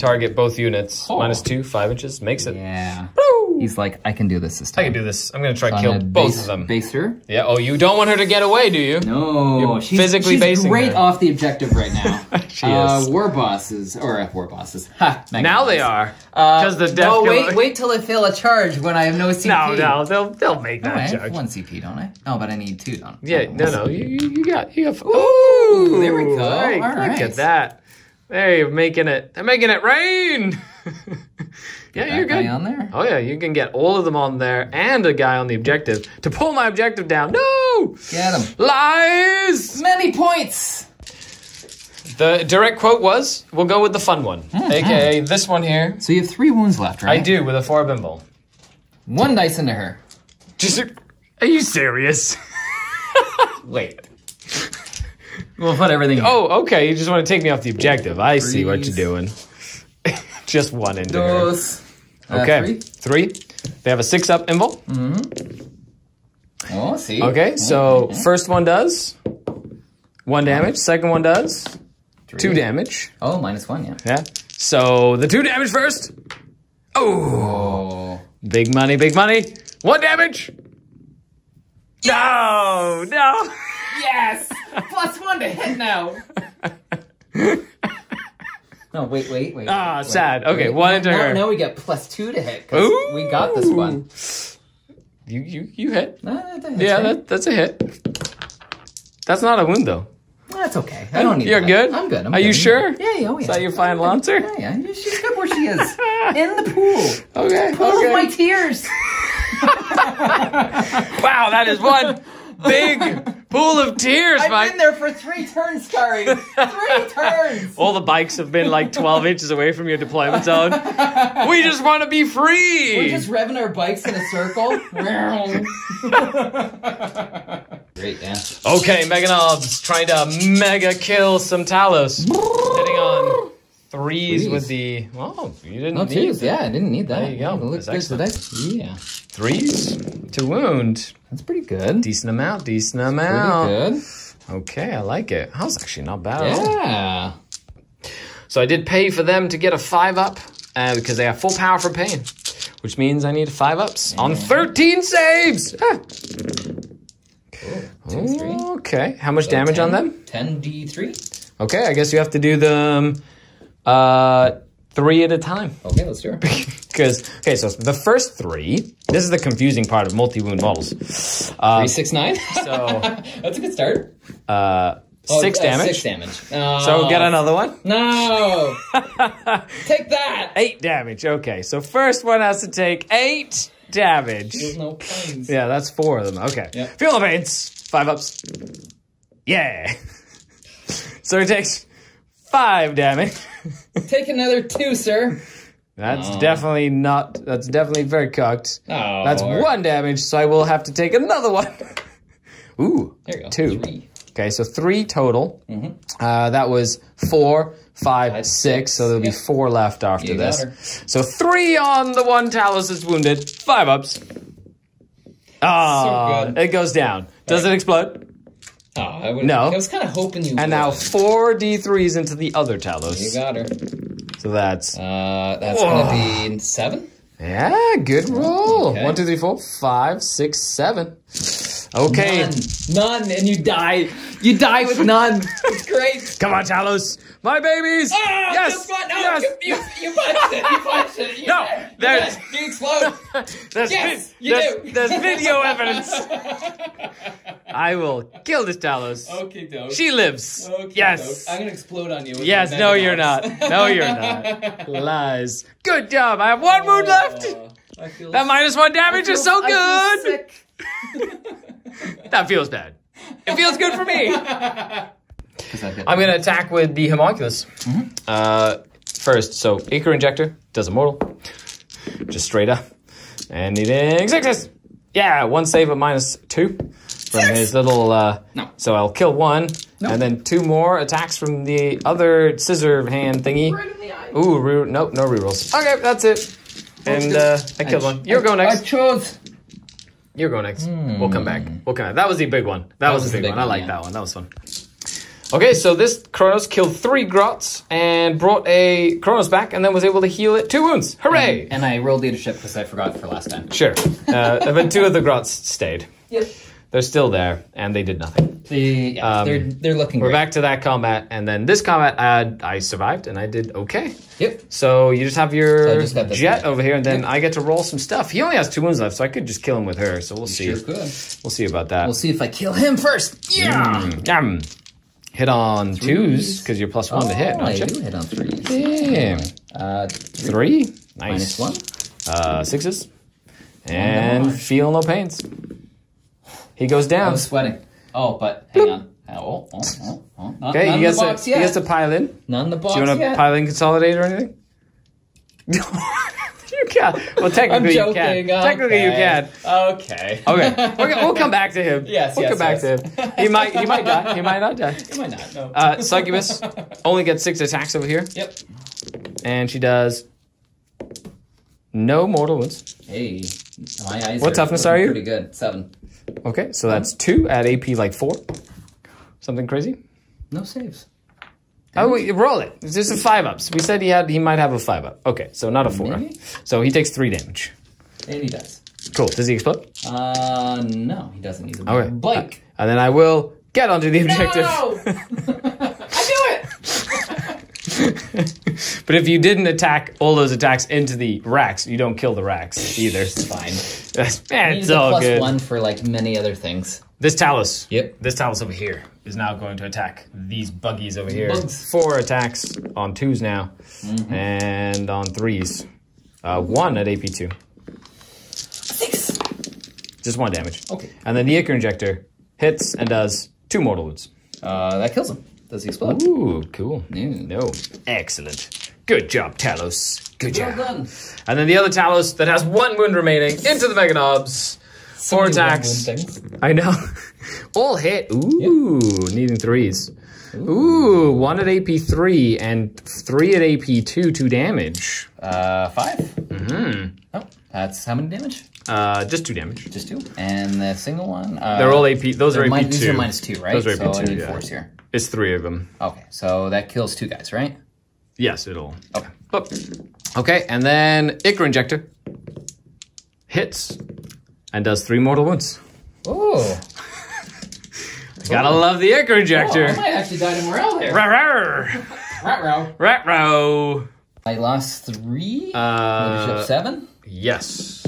A: Target both units.
C: Oh.
A: Minus two, five inches. Makes it.
C: Yeah.
A: Woo!
C: He's like, I can do this this time.
A: I can do this. I'm going to try to
C: I'm
A: kill
C: gonna
A: both
C: base-
A: of them.
C: Base her?
A: Yeah. Oh, you don't want her to get away, do you?
C: No,
A: You're
C: she's
A: physically
C: she's
A: basing
C: great
A: her.
C: off the objective right now.
A: She
C: uh,
A: is.
C: War bosses or uh, war bosses. Ha,
A: Now they are.
C: Uh,
A: Because the death Oh
C: wait, wait till I fail a charge when I have no CP.
A: No, no, they'll they'll make
C: Oh, I
A: that
C: have one CP, don't I? Oh, but I need two, don't I?
A: Yeah, no, no, you, you you got you got. Ooh,
C: there we go.
A: Hey,
C: All
A: Look at that. Hey, you're making it. They're making it rain. yeah, you're good.
C: on there.
A: Oh yeah, you can get all of them on there and a guy on the objective to pull my objective down. No
C: Get him.
A: lies.
C: Many points.
A: The direct quote was, "We'll go with the fun one, hmm, hmm. aka this one here."
C: So you have three wounds left, right?
A: I do with a four bimble.
C: One dice into her.
A: Just, are you serious?
C: Wait. We'll put everything.
A: Oh, okay. You just want to take me off the objective. I see what you're doing. just one into her.
C: Dos. Uh,
A: Okay,
C: three.
A: three. They have a six up invul.
C: Oh, see.
A: Okay, so first one does one damage. Second one does
C: Three.
A: two damage.
C: Oh, minus one, yeah.
A: Yeah. So the two damage first. Oh,
C: Oh.
A: big money, big money. One damage. No, no.
C: Yes! Plus one to hit now. no, wait, wait, wait.
A: Ah,
C: wait,
A: sad. Okay,
C: wait.
A: one into
C: now,
A: her.
C: Now we get plus two to hit because we got this one.
A: You you you hit.
C: Nah, that hits,
A: Yeah, that, that's a hit. That's not a wound though.
C: That's okay. I don't need
A: You're
C: that.
A: good?
C: I'm good. I'm
A: Are
C: good.
A: you sure?
C: Yeah, yeah, oh, yeah.
A: Is that your fine lancer?
C: Yeah, yeah. She's good where she is. In the pool.
A: Okay.
C: Pool of my tears.
A: Wow, that is one big Pool of tears,
C: I've
A: Mike.
C: been there for three turns, Skari. Three turns.
A: All the bikes have been like 12 inches away from your deployment zone. We just want to be free.
C: We're just revving our bikes in a circle. Great, yeah.
A: Okay, Meganobs trying to mega kill some Talos. Hitting on threes
C: Threes.
A: with the. Oh, you didn't
C: No
A: need
C: twos,
A: that.
C: yeah, I didn't need that.
A: There you go.
C: Yeah, look
A: That's
C: good today. Yeah,
A: Threes to wound.
C: that's pretty good.
A: Decent amount, decent
C: Pretty
A: amount.
C: good.
A: Okay, I like it. That was actually not bad at all.
C: Yeah.
A: So I did pay for them to get a five up uh, because they have full power for pain, which means I need five ups on 13 saves. Ah.
C: Two, three.
A: Okay, how much damage on them?
C: 10d3.
A: Okay, I guess you have to do them uh, three at a time.
C: Okay, let's do it.
A: Because okay, so the first three. This is the confusing part of multi-wound models. Uh,
C: Three, six, nine.
A: so
C: That's a good start.
A: uh,
C: Oh,
A: six
C: uh,
A: damage.
C: Six damage. Oh,
A: So get another one.
C: No. Take that.
A: Eight damage. Okay, so first one has to take eight damage.
C: No.
A: Yeah, that's four of them. Okay.
C: Yep.
A: Feel the pains. Five ups. Yeah. so he takes five damage.
C: Take another two, sir.
A: That's
C: Oh.
A: definitely not. That's definitely very cocked.
C: Oh,
A: That's one damage, so I will have to take another one. Ooh.
C: There you go.
A: Two.
C: Three.
A: Okay, so three total. Uh, that was four, five,
C: Five,
A: six.
C: six.
A: So there'll be four left after
C: You
A: this. So three on the one Talos is wounded. Five ups. Ah,
C: So
A: it goes down. Does it explode?
C: Oh, I would.
A: No.
C: I was kind of hoping you.
A: And now four D3s into the other Talos.
C: you got her.
A: So that's
C: Uh, that's
A: Whoa.
C: gonna be seven.
A: yeah, good roll.
C: Okay.
A: One, two, three, four, five, six, seven. Okay,
C: None, none, and you die. You die with none. It's great.
A: come on, Talos, my babies.
C: Ah,
A: yes,
C: guess? No,
A: yes.
C: you, you, you punched it. You punched it. You
A: No,
C: did. You
A: there's-
C: did. You explode.
A: There's,
C: Yes,
A: vi-
C: you
A: there's,
C: do.
A: there's video evidence. I will kill this Talos.
C: okay, dope.
A: She lives.
C: Okay,
A: yes.
C: dope. I'm gonna explode on you. with
A: Yes, no, you're not. No, you're not. Lies. Good job. I have one wound left.
C: Uh, I feel
A: That minus one damage is so
C: I feel
A: good.
C: sick.
A: That feels bad. It feels good for me. I'm gonna attack with the haemonculus. Uh, first, so Ichor Injector does a mortal, just straight up, and needing sixes. Yeah, one save of minus two from his little. Uh,
C: No.
A: So I'll kill one, and then two more attacks from the other scissor hand thingy.
C: Right in the eye.
A: Ooh, re- nope, no rerolls. Okay, that's it. And uh, I killed one. You're going next.
C: I
A: next.
C: chose.
A: You're going next. We'll come back. We'll come back. That was the big one. That, was,
C: was
A: the
C: the
A: big
C: big
A: one. I like
C: yeah.
A: that one. That was fun. Okay, so this Cronos killed three grots and brought a Cronos back and then was able to heal it two wounds. Hooray!
C: And I rolled leadership because I forgot for last time.
A: Sure. Uh, but two of the grots stayed.
C: Yep.
A: They're still there and they did nothing.
C: The, yeah,
A: Um,
C: they're they're looking
A: We're
C: great.
A: back to that combat and then this combat uh, I survived and I did okay.
C: Yep.
A: So you just have your
C: So just
A: jet over here and then
C: Yep.
A: I get to roll some stuff. He only has two wounds left so I could just kill him with her. So we'll see.
C: Sure could.
A: We'll see about that.
C: We'll see if I kill him first. Yeah.
A: Yum. Hit on twos because you're plus one to hit,
C: Oh, I
A: don't
C: do hit on threes.
A: Damn.
C: Uh,
A: Three. Nice.
C: minus one.
A: Uh, sixes. And
C: damage.
A: feel no pains. He goes down.
C: I
A: down.
C: was sweating. Oh, but hang on. Oh, oh, oh, oh.
A: Okay,
C: none
A: he
C: in
A: gets,
C: the
A: to,
C: box
A: he
C: yet.
A: gets to pile in.
C: None in the box Do
A: you want to pile in consolidate or anything? can. Well, technically you can. Technically you can.
C: Okay.
A: Okay, we'll, we'll come back to him.
C: Yes,
A: we'll
C: yes,
A: come back to him. He might, he might die. He might not die.
C: You might not. No.
A: Uh, Succubus only gets six attacks over here.
C: yep.
A: and she does no mortal wounds.
C: Hey, my eyes.
A: What
C: are
A: toughness are you?
C: Pretty good. Seven.
A: Okay, so that's two at AP like four. Something crazy.
C: No saves.
A: Oh, wait, roll it. It's just a five ups. We said he had he might have a five up. Okay, so not a four.
C: Maybe?
A: So he takes three damage.
C: And he does.
A: Cool. Does he explode?
C: Uh, no, he doesn't. He's a
A: Okay.
C: bike.
A: And then I will get onto the objective. No!
C: I do it.
A: but if you didn't attack all those attacks into the racks, you don't kill the racks either.
C: It's fine.
A: That's, man,
C: He's
A: it's
C: a
A: all good.
C: one for like many other things.
A: This Talos.
C: Yep.
A: This Talos over here is now going to attack these buggies over here.
C: Bugs.
A: Four attacks on twos now, and on threes. Uh, one at AP two.
C: Six.
A: Just one damage.
C: Okay.
A: And then the Ichor Injector hits and does two mortal wounds.
C: Uh, that kills him. Does he explode?
A: Ooh, cool.
C: No.
A: No. Excellent. Good job, Talos. Good
C: Well
A: job.
C: done.
A: And then the other Talos that has one wound remaining into the Meganobs. Four attacks. I know. All hit. Ooh, needing threes. Ooh, one at AP three and three at AP two, two damage.
C: Uh, 5 Mm-hmm. Oh, that's how many damage?
A: Uh, just two damage.
C: Just two. And the single one? Uh,
A: They're all AP. Those are AP
C: min- These are minus two, right?
A: Those are
C: so
A: AP
C: I
A: two.
C: need
A: Yeah.
C: fours here.
A: It's three of them.
C: Okay, so that kills two guys, right?
A: Yes, it'll.
C: Okay.
A: Oh. Okay, and then Ichor Injector hits and does three mortal wounds.
C: Oh,
A: Gotta love the Ichor Injector.
C: I might actually die to morale there.
A: Rawr,
C: Rat row.
A: rat row.
C: I lost three.
A: Uh,
C: Leadership seven.
A: yes,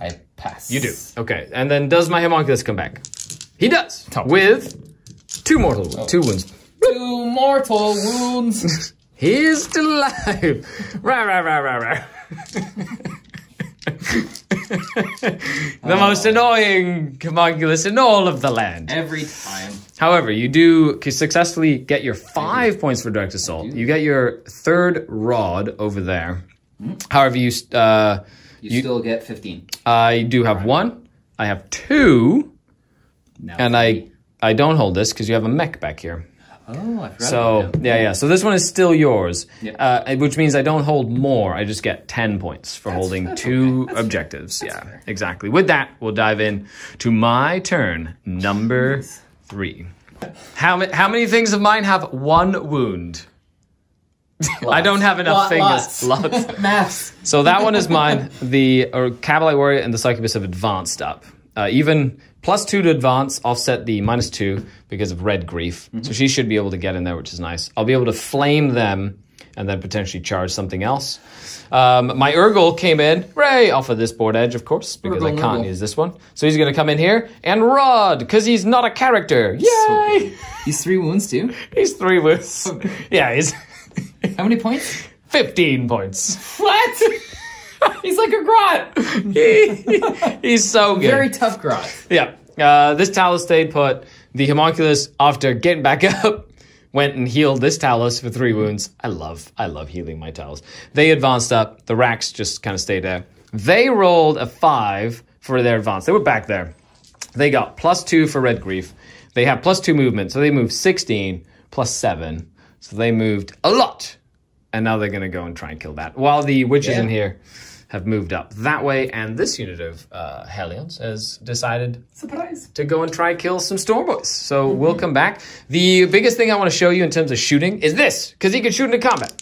C: I pass.
A: you do. Okay, and then does my haemonculus come back? He does
C: Oh.
A: with two mortal wounds, two wounds.
C: Two mortal wounds.
A: He is still alive. Rah, rah, rah, rah, rah. the most annoying haemonculus in all of the land.
C: Every time.
A: However, you do successfully get your five points for direct assault. You get your third rod over there. However, you uh,
C: You, still get 15.
A: I do have one. I have two,
C: Now
A: and I. I don't hold this because you have a mech back here.
C: Oh, I forgot
A: So yeah, yeah. So this one is still yours,
C: Yeah.
A: uh, which means I don't hold more. I just get ten points for holding
C: that's
A: two
C: okay. That's
A: objectives. yeah,
C: fair.
A: exactly. With that, we'll dive in to my turn, number three. How many? How many things of mine have one wound? I don't have enough
C: Lot-
A: fingers.
C: lots.
A: Lots.
C: Maths.
A: So that one is mine. The or Kabalite Warrior and the Succubus have advanced up. Uh, even plus two to advance offset the minus two because of red grief. So she should be able to get in there, which is nice. I'll be able to flame them and then potentially charge something else. Um, my Ur-Ghul came in, Ray, off of this board edge, of course, because I can't use this one. So he's going to come in here and Rod, because he's not a character. Yay!
C: He's three wounds too.
A: He's three wounds. yeah, he's
C: How many points?
A: 15 points.
C: What? He's like a grot.
A: he's so good.
C: Very tough grot.
A: Yeah. Uh, this Talos stayed put. The haemonculus, after getting back up, went and healed this Talos for three wounds. I love, I love healing my Talos. They advanced up. The Wracks just kind of stayed there. They rolled a five for their advance. They were back there. They got plus two for Red Grief. They have plus two movement, so they moved 16 plus seven. So they moved a lot. And now they're going to go and try and kill that. While the Wyches
C: Yeah.
A: in here have moved up that way, and this unit of uh, Hellions has decided
C: Surprise.
A: to go and try kill some Stormboyz. So we'll come back. The biggest thing I want to show you in terms of shooting is this, because he can shoot into combat.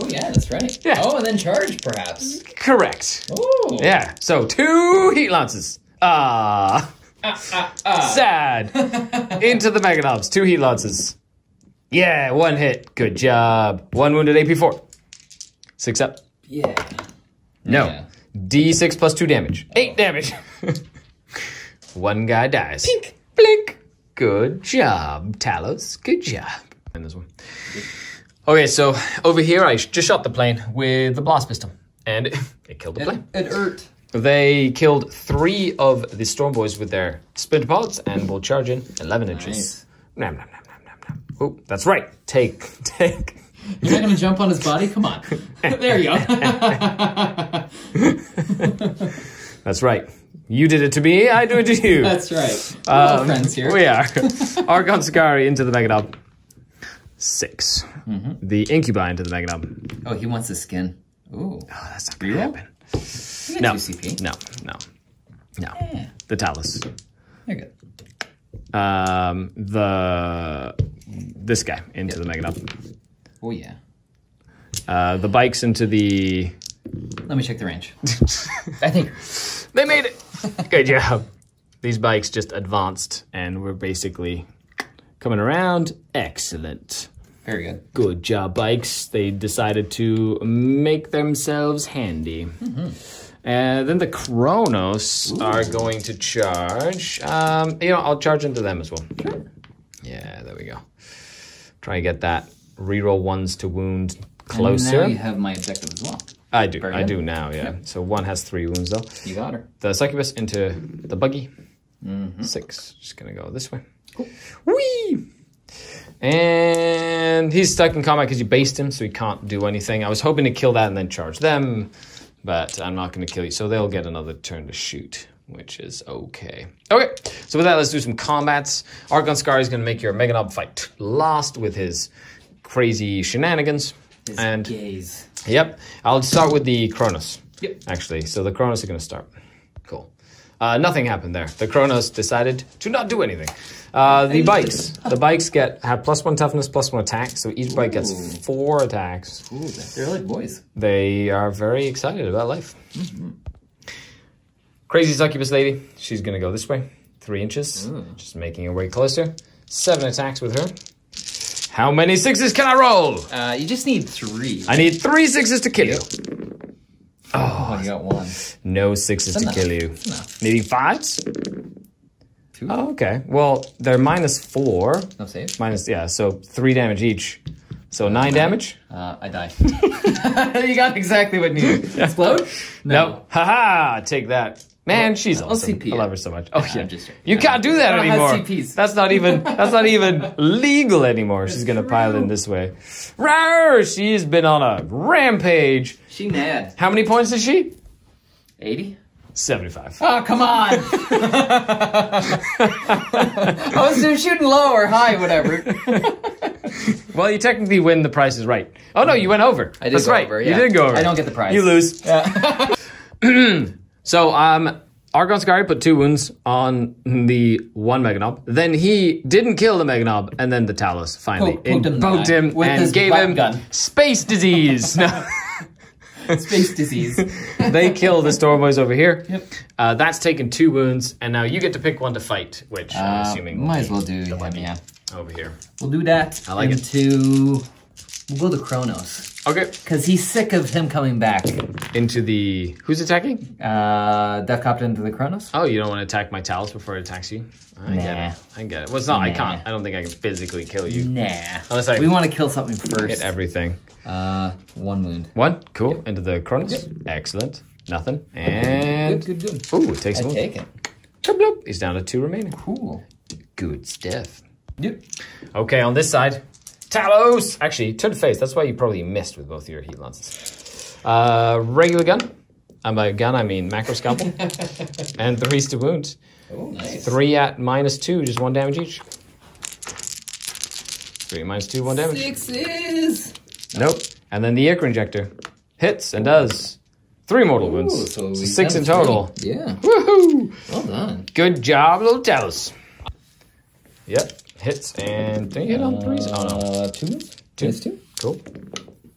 C: Oh yeah, that's right.
A: Yeah.
C: Oh, and then charge perhaps.
A: Correct.
C: Oh.
A: Yeah. So two heat lances. Ah. Sad. Into the Meganobs. Two heat lances. Yeah, one hit. Good job. One wounded AP4. Six up.
C: Yeah.
A: No.
C: Yeah.
A: D6 plus two damage. Eight damage. one guy dies. Blink. Blink. Good job, Talos. Good job. And this one. Okay, so over here, I just shot the plane with the blast pistol, and it killed the plane.
C: It hurt.
A: They killed three of the Stormboyz with their splinter pods, and will charge in 11 inches.
C: Nice.
A: Nom, nom, nom, nom. Oh, that's right. Take, take.
C: You're not gonna jump on his body? Come on. there you go.
A: That's right. You did it to me, I do it to you.
C: That's right. We're all friends here.
A: We are. Archon Skari into the Meganob. 6
C: Mm-hmm.
A: The Incubi into the Meganob.
C: Oh, he wants the skin. Ooh.
A: Oh, that's not gonna happen. No.
C: 2 CP.
A: No, no, no.
C: Yeah.
A: The Talos.
C: You're good.
A: Um, the this guy into the Meganob.
C: Oh yeah.
A: Uh, the bikes into the.
C: Let me check the range. I think.
A: They made it. Good job. These bikes just advanced, and we're basically coming around. Excellent.
C: Very good.
A: Good job, bikes. They decided to make themselves handy. And then the Cronos are going to charge. Um, you know, I'll charge into them as well. Yeah, there we go. Try and get that reroll ones to wound
C: And
A: closer.
C: now you have my objective as well.
A: I do.
C: Very
A: I
C: good.
A: do now. Yeah. So one has three wounds though.
C: You got her.
A: The succubus into the buggy. Mm-hmm. Six. Just gonna go this way. Whee! And he's stuck in combat because you based him, so he can't do anything. I was hoping to kill that and then charge them, but I'm not going to kill you. So they'll get another turn to shoot, which is okay. Okay, so with that, let's do some combats. Archon Skari is going to make your Meganob fight last with his crazy shenanigans. and
C: gaze.
A: Yep. I'll start with the Cronos.
C: Yep.
A: Actually, so the Cronos are going to start. Cool. Uh, nothing happened there. The Cronos decided to not do anything. Uh, the bikes. The bikes get have plus one toughness, plus one attack. So each bike gets four attacks.
C: Ooh, they're like boys.
A: They are very excited about life. Crazy succubus lady. She's going to go this way. Three inches. Just making her way closer. Seven attacks with her. How many sixes can I roll?
C: Uh, you just need three.
A: I need three sixes to kill you.
C: oh, you got one.
A: No sixes to
C: enough.
A: kill you.
C: Enough.
A: Needing fives?
C: Two.
A: Oh, okay. Well, they're minus four.
C: No save.
A: Minus, yeah, so three damage each. So nine damage?
C: Uh, I die. you got exactly what you needed. Explode?
A: No. Haha, take that. Man, she's
C: I'll
A: awesome.
C: CP
A: I love her so much. Oh, yeah.
C: just.
A: You can't do that anymore. That's not even that's not even legal anymore. She's gonna pile in this way. Rawr! She's been on a rampage.
C: She mad.
A: How many points is she?
C: 80?
A: 75.
C: Oh, come on! I was shooting low or high, whatever.
A: Well, you technically win the price is right. Oh no, you went over.
C: I did
A: That's
C: go
A: right.
C: over,
A: You did go over.
C: I don't get the prize.
A: You lose. so, um, Archon Skari put two wounds on the one Meganob. Then he didn't kill the Meganob, and then the Talos finally
C: Poke- poked him
A: poked him
C: with
A: and gave him
C: gun.
A: space disease. No.
C: Space disease.
A: they kill the Stormboyz over here.
C: Yep.
A: Uh, that's taken two wounds, and now you get to pick one to fight, which I'm
C: Uh,
A: assuming
C: might as well do him, yeah.
A: over here.
C: We'll do that.
A: I like it.
C: We'll go to Cronos.
A: Okay.
C: Because he's sick of him coming back.
A: Into the who's attacking?
C: Uh, duck hopped into the Cronos?
A: Oh, you don't want to attack my Talos before it attacks you? I get
C: Nah.
A: it. I get it. Well, it's not. I can't. I don't think I can physically kill you.
C: Nah.
A: Unless I
C: we want to kill something first.
A: hit everything.
C: Uh, one wound.
A: One. Cool. Into the Cronos. Excellent. Nothing. And
C: Good, good, good.
A: ooh, it takes
C: I
A: one.
C: take it.
A: He's down to two remaining.
C: Cool.
A: Good stuff.
C: Yep.
A: Okay, on this side, Talos. Actually, turn face. That's why you probably missed with both of your heat lances. Uh, regular gun. And by gun, I mean macro scalpel. and threes to wound.
C: Oh, nice.
A: Three at minus two, just one damage each. Three minus two, one damage.
C: Sixes.
A: Nope. And then the Ichor injector hits and does three mortal
C: Ooh,
A: wounds.
C: so
A: So six in total.
C: three. Yeah.
A: Woohoo!
C: Well done.
A: Good job, little Talos. Yep. Hits and do you hit on threes? Oh no.
C: Uh, two moves?
A: Two.
C: Minus two?
A: Cool.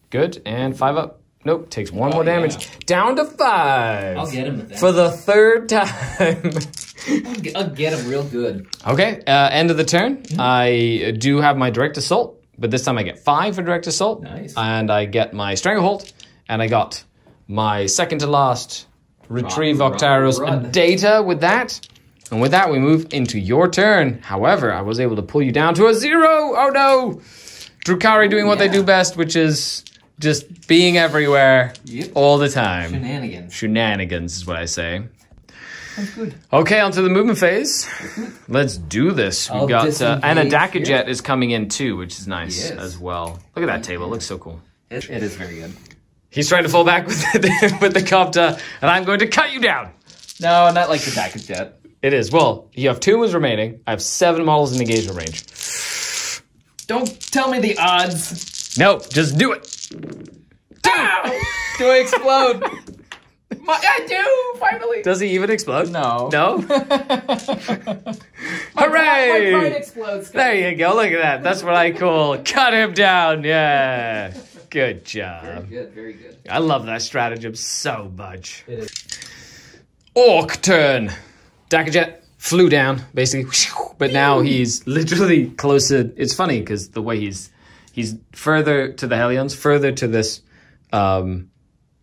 A: Good. And five up. Nope. Takes one more
C: Oh, yeah.
A: damage. Down to five.
C: I'll get him with that.
A: For the third time.
C: I'll get, I'll get him real good.
A: Okay, uh, end of the turn. I do have my direct assault, but this time I get five for direct assault.
C: Nice.
A: And I get my stranglehold, and I got my second to last retrieve
C: Octarius
A: data with that. And with that, we move into your turn. However, I was able to pull you down to a zero. Oh no! Drukhari doing what they do best, which is just being everywhere
C: Yep.
A: all the time.
C: Shenanigans.
A: Shenanigans is what I say.
C: That's good.
A: Okay, on to the movement phase. Let's do this. We've
C: I'll
A: got uh, and a
C: disengage
A: Dakkajet
C: here.
A: is coming in too, which is nice as well. Look at that table; it looks so cool.
C: It, it is very good.
A: He's trying to fall back with the, with the copter, and I'm going to cut you down.
C: No, not like the Dakka jet.
A: It is well. You have two moves remaining. I have seven models in engagement range.
C: Don't tell me the odds.
A: No, just do it.
C: Ow! Do I explode? My, I do, finally.
A: Does he even explode?
C: No.
A: No.
C: My
A: Hooray!
C: pride explodes.
A: There you go. Look at that. That's what I call cut him down. Yeah. Good job.
C: Very Good, very good.
A: I love that stratagem so much.
C: It is.
A: Ork turn. Dakkajet flew down, basically, but now he's literally closer. It's funny because the way he's he's further to the Hellions, further to this um,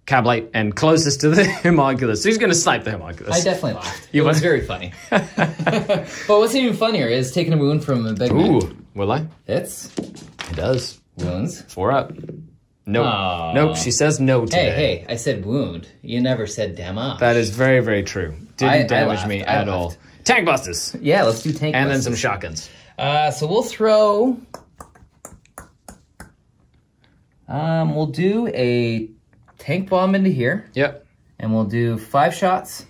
A: Kabalite, and closest to the Haemonculus. So he's going to snipe the Haemonculus.
C: I definitely laughed.
A: You
C: it was very funny. but what's even funnier is taking a wound from a big man.
A: Ooh, will I?
C: Hits,
A: It does.
C: wounds.
A: Four up. Nope.
C: Aw.
A: Nope. She says no today.
C: Hey, hey, I said wound. You never said damage.
A: That is very, very true. Didn't
C: I- I
A: damage
C: laughed.
A: me
C: I
A: at all.
C: laughed.
A: Tank busters.
C: Yeah, let's do tank.
A: And then some shotguns.
C: Uh, so we'll throw. Um, we'll do a tank bomb into here,
A: Yep.
C: and we'll do five shots.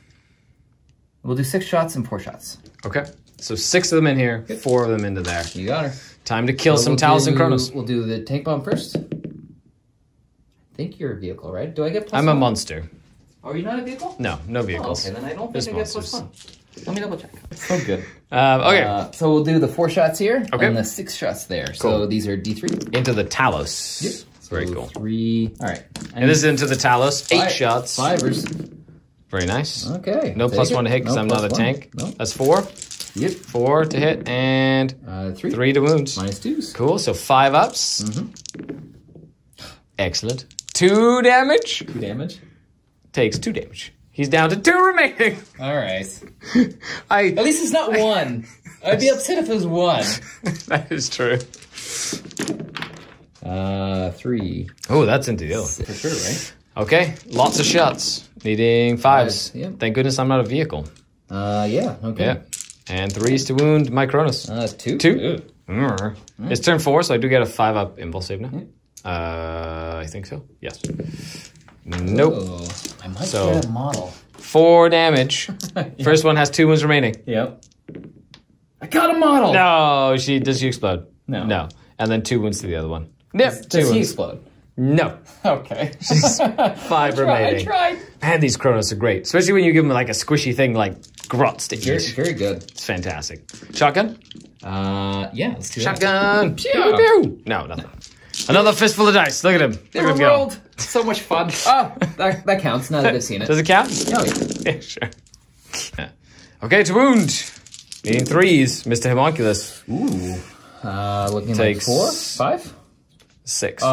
C: We'll do six shots and four shots.
A: Okay. So six of them in here, four of them into there.
C: You got her.
A: Time to kill some
C: We'll
A: Talos and
C: do-
A: Kronos.
C: We'll do the tank bomb first. I think you're a vehicle, right? Do I get plus
A: I'm a
C: one?
A: monster.
C: Are you not a vehicle?
A: No, no
C: Oh,
A: vehicles.
C: okay, then I don't
A: Just
C: think I get one. Let me double check. So good.
A: Um, okay.
C: Uh, so we'll do the four shots here
A: Okay.
C: and the six shots there. So these are D3.
A: into the Talos. Very
C: So
A: cool.
C: Three. All right.
A: And this is into the Talos. Eight
C: Five-
A: shots.
C: Fivers.
A: Very nice.
C: Okay.
A: No plus
C: it.
A: one to hit because
C: No
A: I'm not a
C: one.
A: tank.
C: No.
A: That's four.
C: Yep.
A: Four to hit and
C: Uh, three.
A: three to wounds.
C: Minus twos.
A: Cool. So five ups.
C: Mm-hmm.
A: Excellent. Two damage.
C: Two damage.
A: Takes two damage. He's down to two remaining.
C: All right.
A: I.
C: At least it's not one. I'd be upset if it was one.
A: that is true.
C: Uh, three.
A: Oh, that's into the other.
C: For sure, right?
A: Okay. Lots of shots. Needing fives.
C: Fives, yeah.
A: Thank goodness I'm not a vehicle.
C: Uh, yeah. Okay.
A: Yeah. And threes to wound my Cronos.
C: Uh, two.
A: Two. Mm. It's turn four, so I do get a five up impulse save now. Uh, I think so. Yes. Nope.
C: Oh, I might
A: So-
C: get a model.
A: Four damage. First one has two wounds remaining.
C: Yep. I got a model.
A: No, she does she explode?
C: No.
A: No. And then two wounds to the other one. Yep. two
C: Does he explode?
A: No.
C: Okay.
A: Five remaining.
C: I tried.
A: And these Cronos are great, especially when you give them like a squishy thing like grots to
C: Very,
A: eat.
C: very good.
A: It's fantastic. Shotgun.
C: Uh, yeah. Let's do that.
A: Shotgun.
C: Pew.
A: Pew, pew. No, nothing. Another fistful of dice. Look at him.
C: They
A: Look at him go.
C: rolled. So much fun. Oh, that, that counts now that I've seen it.
A: Does it count?
C: Oh, yeah.
A: Yeah, sure. Yeah. Okay, to wound. Needing threes, Mr. Haemonculus.
C: Ooh. Uh, looking
A: Takes-
C: like four, five.
A: Six.
C: Oh,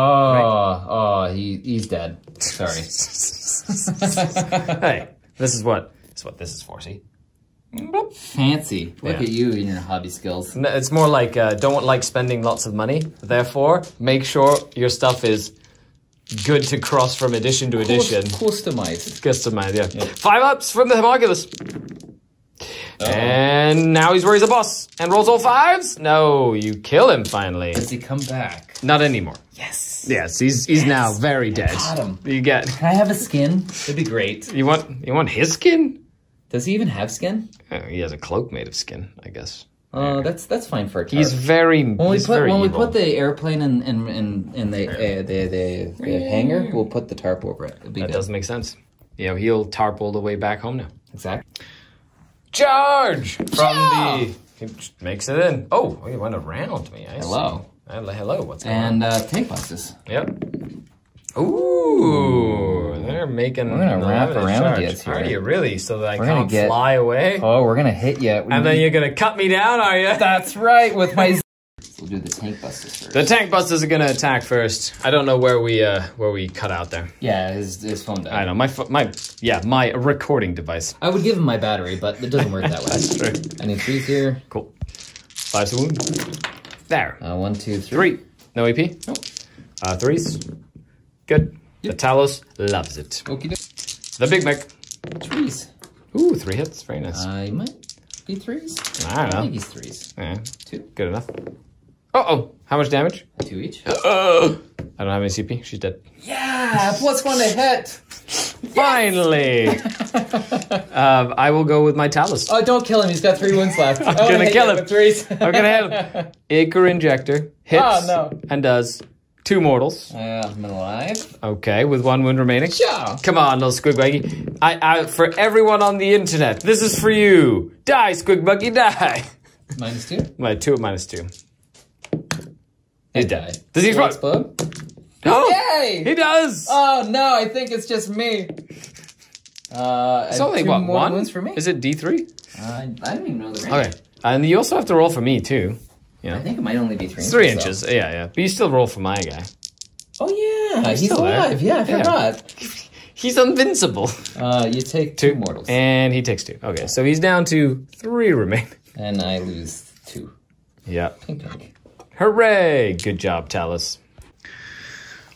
C: oh, he he's dead. Sorry.
A: hey, this is what this is what this is for. See,
C: Fancy. Look
A: Yeah.
C: at you and your hobby skills.
A: No, it's more like uh, don't like spending lots of money. Therefore, make sure your stuff is good to cross from edition to edition.
C: Customized.
A: Customized, yeah. Five ups from the Haemonculus. And now he's where he's a boss and rolls all fives. No, you kill him finally.
C: Does he come back?
A: Not anymore.
C: Yes.
A: Yes, he's he's now very dead.
C: got him.
A: You get
C: Can I have a skin? It'd be great.
A: you want you want his skin?
C: Does he even have skin?
A: Oh, he has a cloak made of skin, I guess.
C: Oh, that's that's fine for a tarp.
A: He's very
C: when we
A: he's
C: put
A: very
C: when we
A: evil.
C: put the airplane in in in, in the, uh, the the the hangar, we'll put the tarp over it. It'd be
A: that
C: good.
A: doesn't make sense. You know, he'll tarp all the way back home now.
C: exactly.
A: Charge from
C: Yeah.
A: the he makes it in. Oh, he went around me. I.
C: Hello.
A: Hello, hello. What's going
C: And uh, Tankbustas.
A: on? Yep. Ooh, they're making.
C: We're gonna wrap
A: a
C: around here.
A: Are you really? So that I
C: We're
A: can't
C: get-
A: fly away?
C: Oh, we're gonna hit you.
A: And then you're gonna cut me down, are you?
C: That's right. With my. we'll do the Tankbustas first.
A: The tank busters are gonna attack first. I don't know where we uh where we cut out there.
C: yeah, his his phone died.
A: I know my my yeah my recording device.
C: I would give him my battery, but it doesn't work that way.
A: That's true.
C: I need threes here.
A: Cool. Five wound. There.
C: Uh, one, two, three.
A: Three. No AP.
C: Nope.
A: Uh, threes. Good. The Talos loves it.
C: Okay.
A: The Big Mek.
C: Threes.
A: Ooh, three hits. Very nice.
C: He might be threes.
A: I
C: I
A: don't
C: think
A: know.
C: he's threes.
A: Yeah,
C: Two.
A: good enough. Uh oh. How much damage?
C: Two each.
A: Uh, I don't have any CP. She's dead.
C: Yeah, plus one to hit.
A: Finally. um, I will go with my Talos.
C: Oh, don't kill him. He's got three wounds left. I'm
A: gonna kill him.
C: Threes.
A: I'm gonna hit Ichor Injector hits
C: Oh, no.
A: and does two mortals.
C: Uh, I'm alive.
A: Okay, with one wound remaining.
C: Yeah.
A: Come on, little Squigbuggy. I, I, for everyone on the internet, this is for you. Die, Squigbuggy, die.
C: Minus two.
A: My two minus two. He's dead.
C: Die.
A: Does he explode?
C: explode?
A: Oh,
C: Yay!
A: he does.
C: Oh no, I think it's just me. Uh,
A: it's only what one?
C: wounds for me.
A: Is it D three?
C: Uh, I don't even know the range.
A: Okay, and you also have to roll for me too. You
C: I think it might only be three.
A: it's three
C: inches,
A: inches. Yeah, yeah. But you still roll for my guy.
C: Oh yeah, he's
A: there.
C: alive. Yeah, I
A: Yeah.
C: forgot.
A: He's invincible.
C: Uh, you take two, mortals,
A: and he takes two. Okay, so he's down to three remaining.
C: and I lose two.
A: Yeah.
C: Pink, pink.
A: Hooray! Good job, Talos.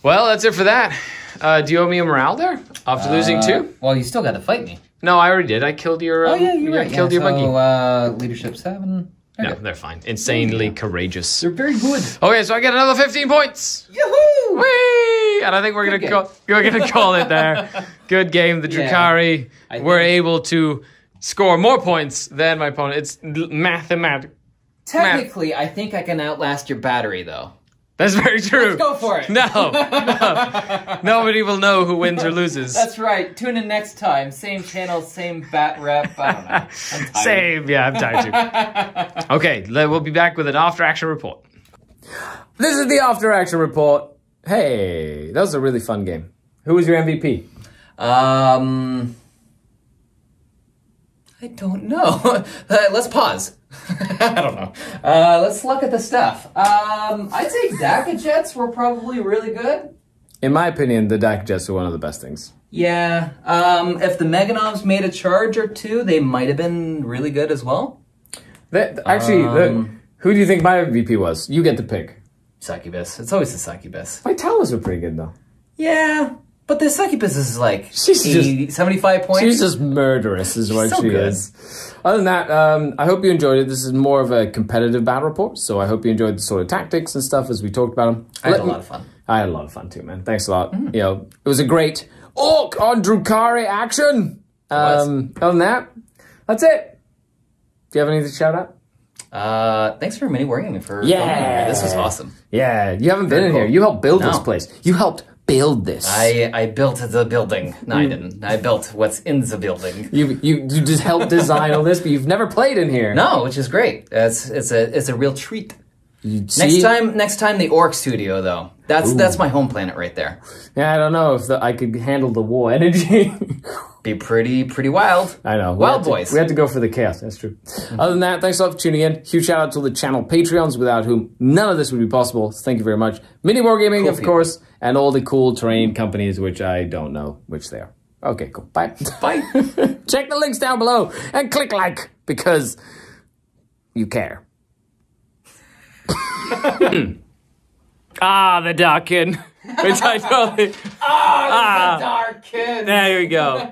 A: Well, that's it for that. Uh, do you owe me a morale there after losing
C: Uh,
A: two?
C: Well, you still got to fight me.
A: No, I already did. I killed your.
C: Oh
A: Um,
C: yeah, you're right.
A: Killed
C: yeah,
A: your monkey.
C: so, uh, leadership seven.
A: No, they're fine. Insanely courageous.
C: They're very good.
A: Okay, so I get another 15 points.
C: Yoo-hoo!
A: Whee! And I think we're gonna
C: Good
A: call we're gonna call it there. Good game. The
C: Yeah.
A: Drukhari
C: I
A: were able to score more points than my opponent. It's mathematic.
C: Technically, I think I can outlast your battery, though.
A: That's very true.
C: Go for it.
A: No, no. Nobody will know who wins or loses.
C: That's right. Tune in next time. Same channel, same bat rep. I don't know.
A: Same. Yeah, I'm tired too. okay, we'll be back with an after action report. This is the after action report. Hey, that was a really fun game. Who was your MVP?
C: Um, I don't know. Uh, let's pause. I don't know. Uh, let's look at the stuff. Um, I'd say Dakka Jets were probably really good.
A: In my opinion, the Dakka Jets are one of the best things.
C: Yeah. Um, if the Meganobz made a charge or two, they might have been really good as well.
A: That, actually, the-
C: Um,
A: who do you think my VP was? You get to pick.
C: Succubus. It's always the succubus.
A: My towers were pretty good though.
C: Yeah, but the succubus is like
A: She's
C: 80, 75 points.
A: She's just murderous, is what
C: so
A: she
C: good.
A: is. Other than that, um, I hope you enjoyed it. This is more of a competitive battle report, so I hope you enjoyed the sort of tactics and stuff as we talked about them.
C: I had a lot of fun.
A: I had a lot of fun too, man. Thanks a lot. You know, it was a great Ork on Drukhari action. Um, other than that, that's it. Do you have anything to shout out?
C: Uh, thanks for mini wargaming for
A: Yeah.
C: This was awesome.
A: Yeah, you haven't been
C: Very
A: in
C: cool.
A: here. You helped build this place. You helped build this.
C: I I built the building. Hmm. No, I didn't. I built what's in the building.
A: you, you you just helped design all this, but you've never played in here.
C: No, which is great. It's it's a it's a real treat. Next time, next time the Ork Studio though. That's that's my home planet right there.
A: Yeah, I don't know if the, I could handle the war energy.
C: Be pretty pretty wild.
A: I know. We
C: Wild
A: to-
C: boys.
A: we had to go for the chaos. That's true. Other than that, thanks a lot for tuning in. Huge shout out to the channel Patreons, without whom none of this would be possible. Thank you very much. Mini Wargaming,
C: Cool
A: of
C: people.
A: course, and all the cool terrain companies, which I don't know which they are. Okay, cool. Bye.
C: Bye.
A: Check the links down below and click like because you care. ah, the Darkin. Which I totally. Ah,
C: Dark kids.
A: there we go.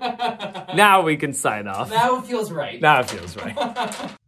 A: Now we can sign off.
C: Now it feels right.
A: Now it feels right.